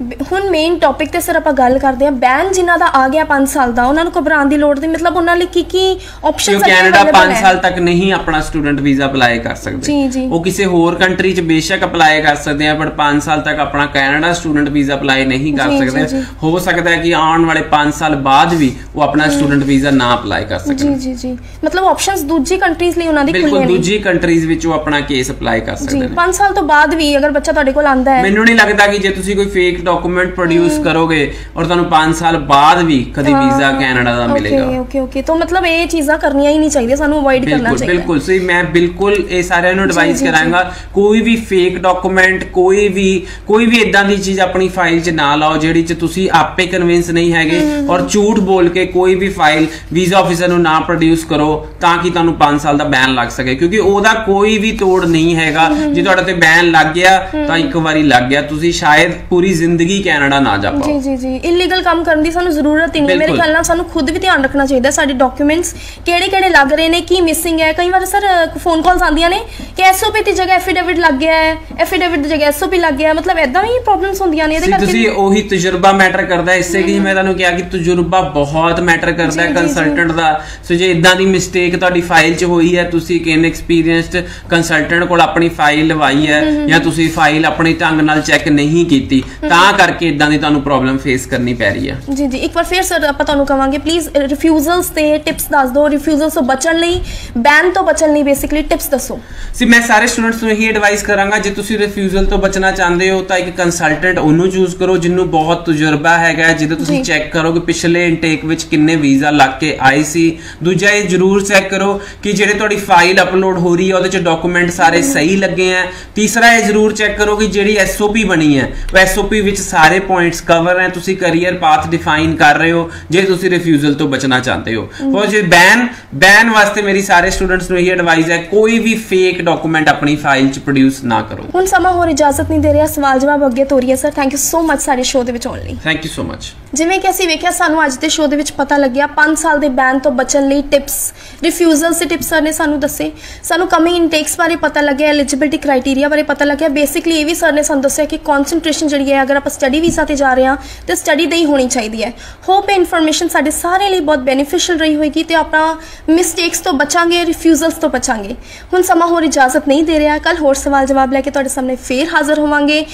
ਹੁਣ ਮੇਨ ਟੌਪਿਕ ਤੇ ਸਰ ਆਪਾਂ ਗੱਲ ਕਰਦੇ ਹਾਂ। ਬੈਨ ਜਿਨ੍ਹਾਂ ਦਾ ਆ ਗਿਆ 5 ਸਾਲ ਦਾ ਉਹਨਾਂ ਨੂੰ ਘਬਰਾਉਣ ਦੀ ਲੋੜ ਨਹੀਂ। ਮਤਲਬ ਉਹਨਾਂ ਲਈ ਕੀ ਕੀ ਆਪਸ਼ਨਸ ਉਹ ਕੈਨੇਡਾ 5 ਸਾਲ ਤੱਕ ਨਹੀਂ ਆਪਣਾ ਸਟੂਡੈਂਟ ਵੀਜ਼ਾ ਅਪਲਾਈ ਕਰ ਸਕਦੇ। ਜੀ, ਜੀ। ਉਹ ਕਿਸੇ ਹੋਰ ਕੰਟਰੀ 'ਚ ਬੇਸ਼ੱਕ ਅਪਲਾਈ ਕਰ ਸਕਦੇ ਆ ਬਟ 5 ਸਾਲ ਤੱਕ ਆਪਣਾ ਕੈਨੇਡਾ ਸਟੂਡੈਂਟ ਵੀਜ਼ਾ ਅਪਲਾਈ ਨਹੀਂ ਕਰ ਜੀ, ਜੀ, ਸਕਦੇ। ਜੀ। ਹੋ ਸਕਦਾ ਹੈ ਕਿ ਆਉਣ ਵਾਲੇ 5 ਸਾਲ ਬਾਅਦ ਵੀ ਉਹ ਆਪਣਾ ਸਟੂਡੈਂਟ ਵੀਜ਼ਾ ਨਾ ਅਪਲਾਈ ਕਰ ਜੀ ਸਕਣ। ਜੀ ਜੀ ਮਤਲਬ ਆਪਸ਼ਨਸ ਦੂਜੀ ਕੰਟਰੀਜ਼ ਲਈ ਉਹਨਾਂ ਦੀ ਬਿਲਕੁਲ ਖੁੱਲੀਆਂ ਨੇ ਦੂਜੀ ਕੰਟਰੀਜ਼ ਵਿੱਚ ਉਹ ਆਪਣਾ ਕੇਸ ਅਪਲਾਈ ਕਰ ਜੀ ਸਕਦੇ ਨੇ। 5 ਸਾਲ ਤੋਂ ਬਾਅਦ ਵੀ ਅਗਰ ਬੱਚਾ ਤੁਹਾਡੇ ਕੋਲ ਆਂਦਾ ਹੈ। ਮੈਨੂੰ ਨਹੀਂ ਲੱਗਦਾ ਕਿ ਜੇ ਤੁਸੀਂ ਕੋਈ ਫੇਕ ਡਾਕੂਮੈਂਟ ਪ੍ਰੋਡਿਊਸ ਕਰੋਗੇ ਔਰ ਤੁਹਾਨੂੰ 5 ਸਾਲ ਬਾਅਦ ਵੀ ਕਦੀ ਵੀਜ਼ਾ ਕੈਨੇਡਾ ਦਾ ਮਿਲੇਗਾ। ਓਕੇ ਓਕੇ ਓਕੇ ਤਾਂ ਮਤਲਬ ਇਹ ਚੀਜ਼ਾਂ ਕਰਨੀਆਂ ਹੀ ਨਹੀਂ ਚਾਹੀਦੀਆਂ ਸਾਨੂੰ ਅਵੋਇਡ ਕਰਨਾ ਚਾਹੀਦਾ। ਬਿਲਕੁਲ। ਸਹੀ ਮੈਂ ਬਿਲਕੁਲ ਇਹ ਸਾਰਿਆਂ ਨੂੰ ਐਡਵਾਈਸ। ਕਰਾਂਗਾ ਕੋਈ ਵੀ ਫੇਕ ਡਾਕੂਮੈਂਟ ਕੋਈ ਵੀ ਕੋਈ ਵੀ ਇਦਾਂ ਦੀ ਚੀਜ਼ ਆਪਣੀ ਫਾਈਲ 'ਚ ਨਾ ਲਾਓ ਜਿਹੜੀ 'ਚ ਤੁਸੀਂ ਆਪੇ ਕਨਵਿੰਸ ਨਹੀਂ ਹੈਗੇ ਔਰ ਝੂਠ ਬੋਲ ਕੇ ਕੋਈ ਵੀ ਫਾਈਲ ਵੀਜ਼ਾ ਆਫੀਸਰ ਨੂੰ ਨਾ ਪ੍ਰੋਡਿਊਸ ਕਰੋ ਤਾਂ ਕਿ ਤੁਹਾਨੂੰ 5 ਸਾਲ ਦਾ ਬੈਨ ਲੱਗ ਸਕੇ। ਕਿਉਂਕਿ ਉਹਦਾ ਕੋਈ ਵੀ ਤੋੜ ਨਹੀਂ ਹੈਗਾ। ਜੇ ਤੁਹਾਡੇ ਤੇ ਬੈਨ ਲੱਗ ਗਿਆ ਤਾਂ ਇੱਕ ਵਾਰੀ ਲੱਗ ਗਿਆ। ਤੁਸੀਂ ਸ਼ਾਇਦ ਪੂਰੀ ਜ਼ਿੰਦਗੀ ਕੈਨੇਡਾ ਨਾ ਜਾ ਜੀ ਪਾਓ ਜੀ ਜੀ। ਇਲੀਗਲ ਕੰਮ ਕਰਨ ਦੀ ਸਾਨੂੰ ਜ਼ਰੂਰਤ ਹੀ ਨਹੀਂ। ਮੇਰੇ। ਖਿਆਲ ਨਾਲ ਸਾਨੂੰ ਖੁਦ ਵੀ ਧਿਆਨ ਰੱਖਣਾ ਚਾਹੀਦਾ ਸਾਡੇ ਡਾਕੂਮੈਂਟਸ ਕਿਹੜੇ ਕਿਹੜੇ ਲੱਗ ਰਹੇ ਨੇ ਕੀ ਮਿਸਿੰਗ ਹੈ। ਕਈ ਵਾਰ ਸਰ ਫੋਨ ਕਾਲਸ ਆਉਂਦੀਆਂ ਨੇ ਕਿ ਐਸਓਪੀ ਦੀ ਜਗ੍ਹਾ ਐਫੀਡੇਵਿਟ ਲੱਗ ਗਿਆ ਹੈ ਐਫੀਡੇਵਿਟ ਦੀ ਜਗ੍ਹਾ ਐਸਓਪੀ ਲੱਗ ਗਿਆ। ਮਤਲਬ ਐਦਾਂ ਵੀ ਪ੍ਰੋਬਲਮਸ ਹੁੰਦੀਆਂ ਨੇ ਇਹਦੇ ਸੀ ਤੁਸੀਂ ਕਰਕੇ ਉਹੀ ਤਜਰਬਾ ਮੈਟਰ ਕਰਦਾ ਹੈ। ਇਸੇ ਕਿ ਮੈਂ ਤੁਹਾਨੂੰ ਕਿਹਾ ਕਿ ਤਜਰਬਾ ਬਹੁਤ ਮੈਟਰ ਕਰਦਾ ਹੈ ਜੀ, ਜੀ, ਜੀ। ਕੰਸਲਟੈਂਟ ਦਾ। ਸੋ ਜੇ ਇਦਾਂ ਦੀ ਮਿਸਟੇਕ ਤੁਹਾਡੀ ਫਾਈਲ 'ਚ ਹੋਈ ਹੈ ਤੁਸੀਂ ਇੱਕ ਇਨਐਕਸਪੀਰੀਅੰਸਡ ਕੰਸਲਟੈਂਟ ਕੋਲ ਆਪਣੀ ਫਾਈਲ ਲਵਾਈ ਹੈ ਜਾਂ ਤੁਸੀਂ ਫਾਈਲ ਆਪਣੇ ਢੰਗ ਨਾਲ ਚੈੱਕ ਨਹੀਂ ਕੀਤੀ ਤਾਂ ਕਰਕੇ ਇਦਾਂ ਦੀ ਤੁਹਾਨੂੰ ਪ੍ਰੋਬਲਮ ਫੇਸ ਕਰਨੀ ਪੈ ਰਹੀ ਹੈ ਜੀ ਜੀ ਇੱਕ ਵਾਰ ਫਿਰ ਸਰ ਆਪਾਂ ਤੁਹਾਨੂੰ ਕਵਾਂਗੇ ਪਲੀਜ਼ ਰਿਫਿਊਜ਼ਲਸ ਤੇ ਟਿਪਸ ਦੱਸ ਦਿਓ। ਰਿਫਿਊਜ਼ਲਸ ਤੋਂ ਬਚਣ ਲਈ ਬੈਨ ਤੋਂ ਬਚਣ ਲਈ ਬੇਸਿਕਲੀ ਟਿਪਸ ਦੱਸੋ। ਸੀ ਮੈਂ ਸਾਰੇ ਸਟੂਡੈਂਟਸ ਨੂੰ ਇਹੀ ਐਡਵਾਈਸ ਕਰਾਂਗਾ ਜੇ ਤੁਸੀਂ ਰਿਫਿਊਜ਼ਲ ਤੋਂ ਬਚਣਾ ਚਾਹੁੰਦੇ ਹੋ ਤਾਂ ਇੱਕ ਕੰਸਲਟੈਂਟ ਉਹਨੂੰ ਚੂਜ਼ ਕਰੋ ਜਿਹਨੂੰ ਬਹੁਤ ਤਜਰਬਾ ਹੈਗਾ ਜਿਹਦੇ ਤੁਸੀਂ। ਚੈੱਕ ਕਰੋ ਕਿ ਪਿਛਲੇ ਇਨਟੇਕ ਵਿੱਚ ਕਿੰਨੇ ਵੀਜ਼ਾ ਲੱਗ ਕੇ ਆਏ ਸੀ। ਦੂਜਾ ਇਹ ਜ਼ਰੂਰ ਚੈੱਕ ਕਰੋ ਕਿ ਜਿਹੜੇ ਤੁਹਾਡੀ ਫਾਈਲ ਅਪਲੋਡ ਹੋ ਰਹੀ ਹੈ ਉਹਦੇ ਚ ਡਾਕੂਮੈਂਟ ਸਾਰੇ ਸਹੀ ਲੱਗੇ ਆ। ਤੀਸਰਾ ਇਹ ਜ਼ਰੂਰ ਚੈੱਕ ਕਰੋ ਕਿ ਜਿਹੜੀ ਐਸਓਪੀ ਬਣੀ ਹੈ ਉਹ ਐਸਓਪੀ ਵਿੱਚ ਸਾਰੇ ਪੁਆਇੰਟਸ ਕਵਰ ਹੈ ਤੁਸੀਂ ਕੈਰੀਅਰ ਪਾਥ ਡਿਫਾਈਨ ਕਰ ਰਹੇ ਹੋ ਜੇ ਤੁਸੀਂ ਰਿਫਿਊਜ਼ਲ ਤੋਂ ਬਚਣਾ ਚਾਹੁੰਦੇ ਹੋ। ਔਰ ਜੇ ਬੈਨ ਬੈਨ ਵਾਸਤੇ ਮੇਰੀ ਸਾਰੇ ਸਟੂਡੈਂਟਸ ਨੂੰ ਇਹ ਐਡਵਾਈਸ ਹੈ ਕੋਈ ਵੀ ਫੇਕ ਡਾਕੂਮੈਂਟ ਆਪਣੀ ਫਾਈਲ 'ਚ ਪ੍ਰੋਡਿਊਸ ਨਾ ਕਰੋ। ਹੁਣ ਸਮਾਂ ਹੋਰ ਇਜਾਜ਼ਤ ਨਹੀਂ ਦੇ ਰਿਹਾ ਸਵਾਲ ਜਵਾਬ ਅੱਗੇ ਤੋਰੀਏ sir thank you so much ਸਾਡੇ ਸ਼ੋਅ ਦੇ ਵਿੱਚ ਆਉਣ ਲਈ। ਥੈਂਕ ਯੂ ਸੋ ਮਚ ਜਿਵੇਂ ਕਿ ਅਸੀਂ ਵੇਖਿਆ ਸਾਨੂੰ ਅੱਜ ਦੇ ਸ਼ੋਅ ਦੇ ਵਿੱਚ ਪਤਾ ਲੱਗਿਆ 5 ਸਾਲ ਦੇ ਬੈਨ ਤੋਂ ਬਚਣ ਲਈ ਟਿਪਸ ਰਿਫਿਊਜ਼ਲ ਸੇ ਟਿਪਸ ਸਰ ਨੇ ਸਾਨੂੰ ਦੱਸੇ। ਸਾਨੂੰ ਕਮਿੰਗ ਇਨਟੇਕਸ ਬਾਰੇ ਪਤਾ ਲੱਗਿਆ ਐਲੀਜੀਬਿਲਟੀ ਕ੍ਰਾਈਟੇਰੀਆ ਬਾਰੇ ਪਤਾ ਲੱਗਿਆ। ਬੇਸਿਕਲੀ ਇਹ ਵੀ ਸਰ ਨੇ ਸਾਨੂੰ ਦੱਸਿਆ ਕਿ ਕਨਸੈਂਟ੍ਰੇਸ਼ਨ ਜਿਹੜੀ ਹੈ ਅਗਰ ਆਪਾਂ ਸਟੱਡੀ ਵੀਜ਼ਾ ਤੇ ਜਾ ਰਹੇ ਹਾਂ ਤੇ ਸਟੱਡੀ ਦੇ ਹੀ ਹੋਣੀ ਚਾਹੀਦੀ ਹੈ। ਹੋਪ ਇਹ ਇਨਫੋਰਮੇਸ਼ਨ ਸਾਡੇ ਸਾਰੇ ਲਈ ਬਹੁਤ ਬੈਨੀਫੀਸ਼ੀਅਲ ਰਹੀ ਹੋਏਗੀ ਤੇ ਆਪਾਂ ਮਿਸਟੇਕਸ ਤੋਂ ਬਚਾਂਗੇ ਰਿਫਿਊਜ਼ਲਸ ਤੋਂ ਬਚਾਂਗੇ। ਹੁਣ ਸਮਾਂ ਹੋਰ ਇਜਾਜ਼ਤ ਨਹੀਂ ਦੇ ਰਿਹਾ। ਕੱਲ ਹੋਰ ਸਵਾਲ ਜਵਾਬ ਲੈ ਕੇ ਤੁਹਾਡੇ ਸਾਹਮਣੇ ਫੇਰ ਹਾਜ਼ਰ ਹੋਵਾਂਗੇ।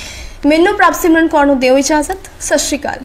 ਮੈਨੂੰ ਪ੍ਰਭ ਸਿਮਰਨ ਕੌਰ ਨੂੰ ਦਿਓ ਇਜਾਜ਼ਤ। ਸਤਿ ਸ਼੍ਰੀ ਅਕਾਲ।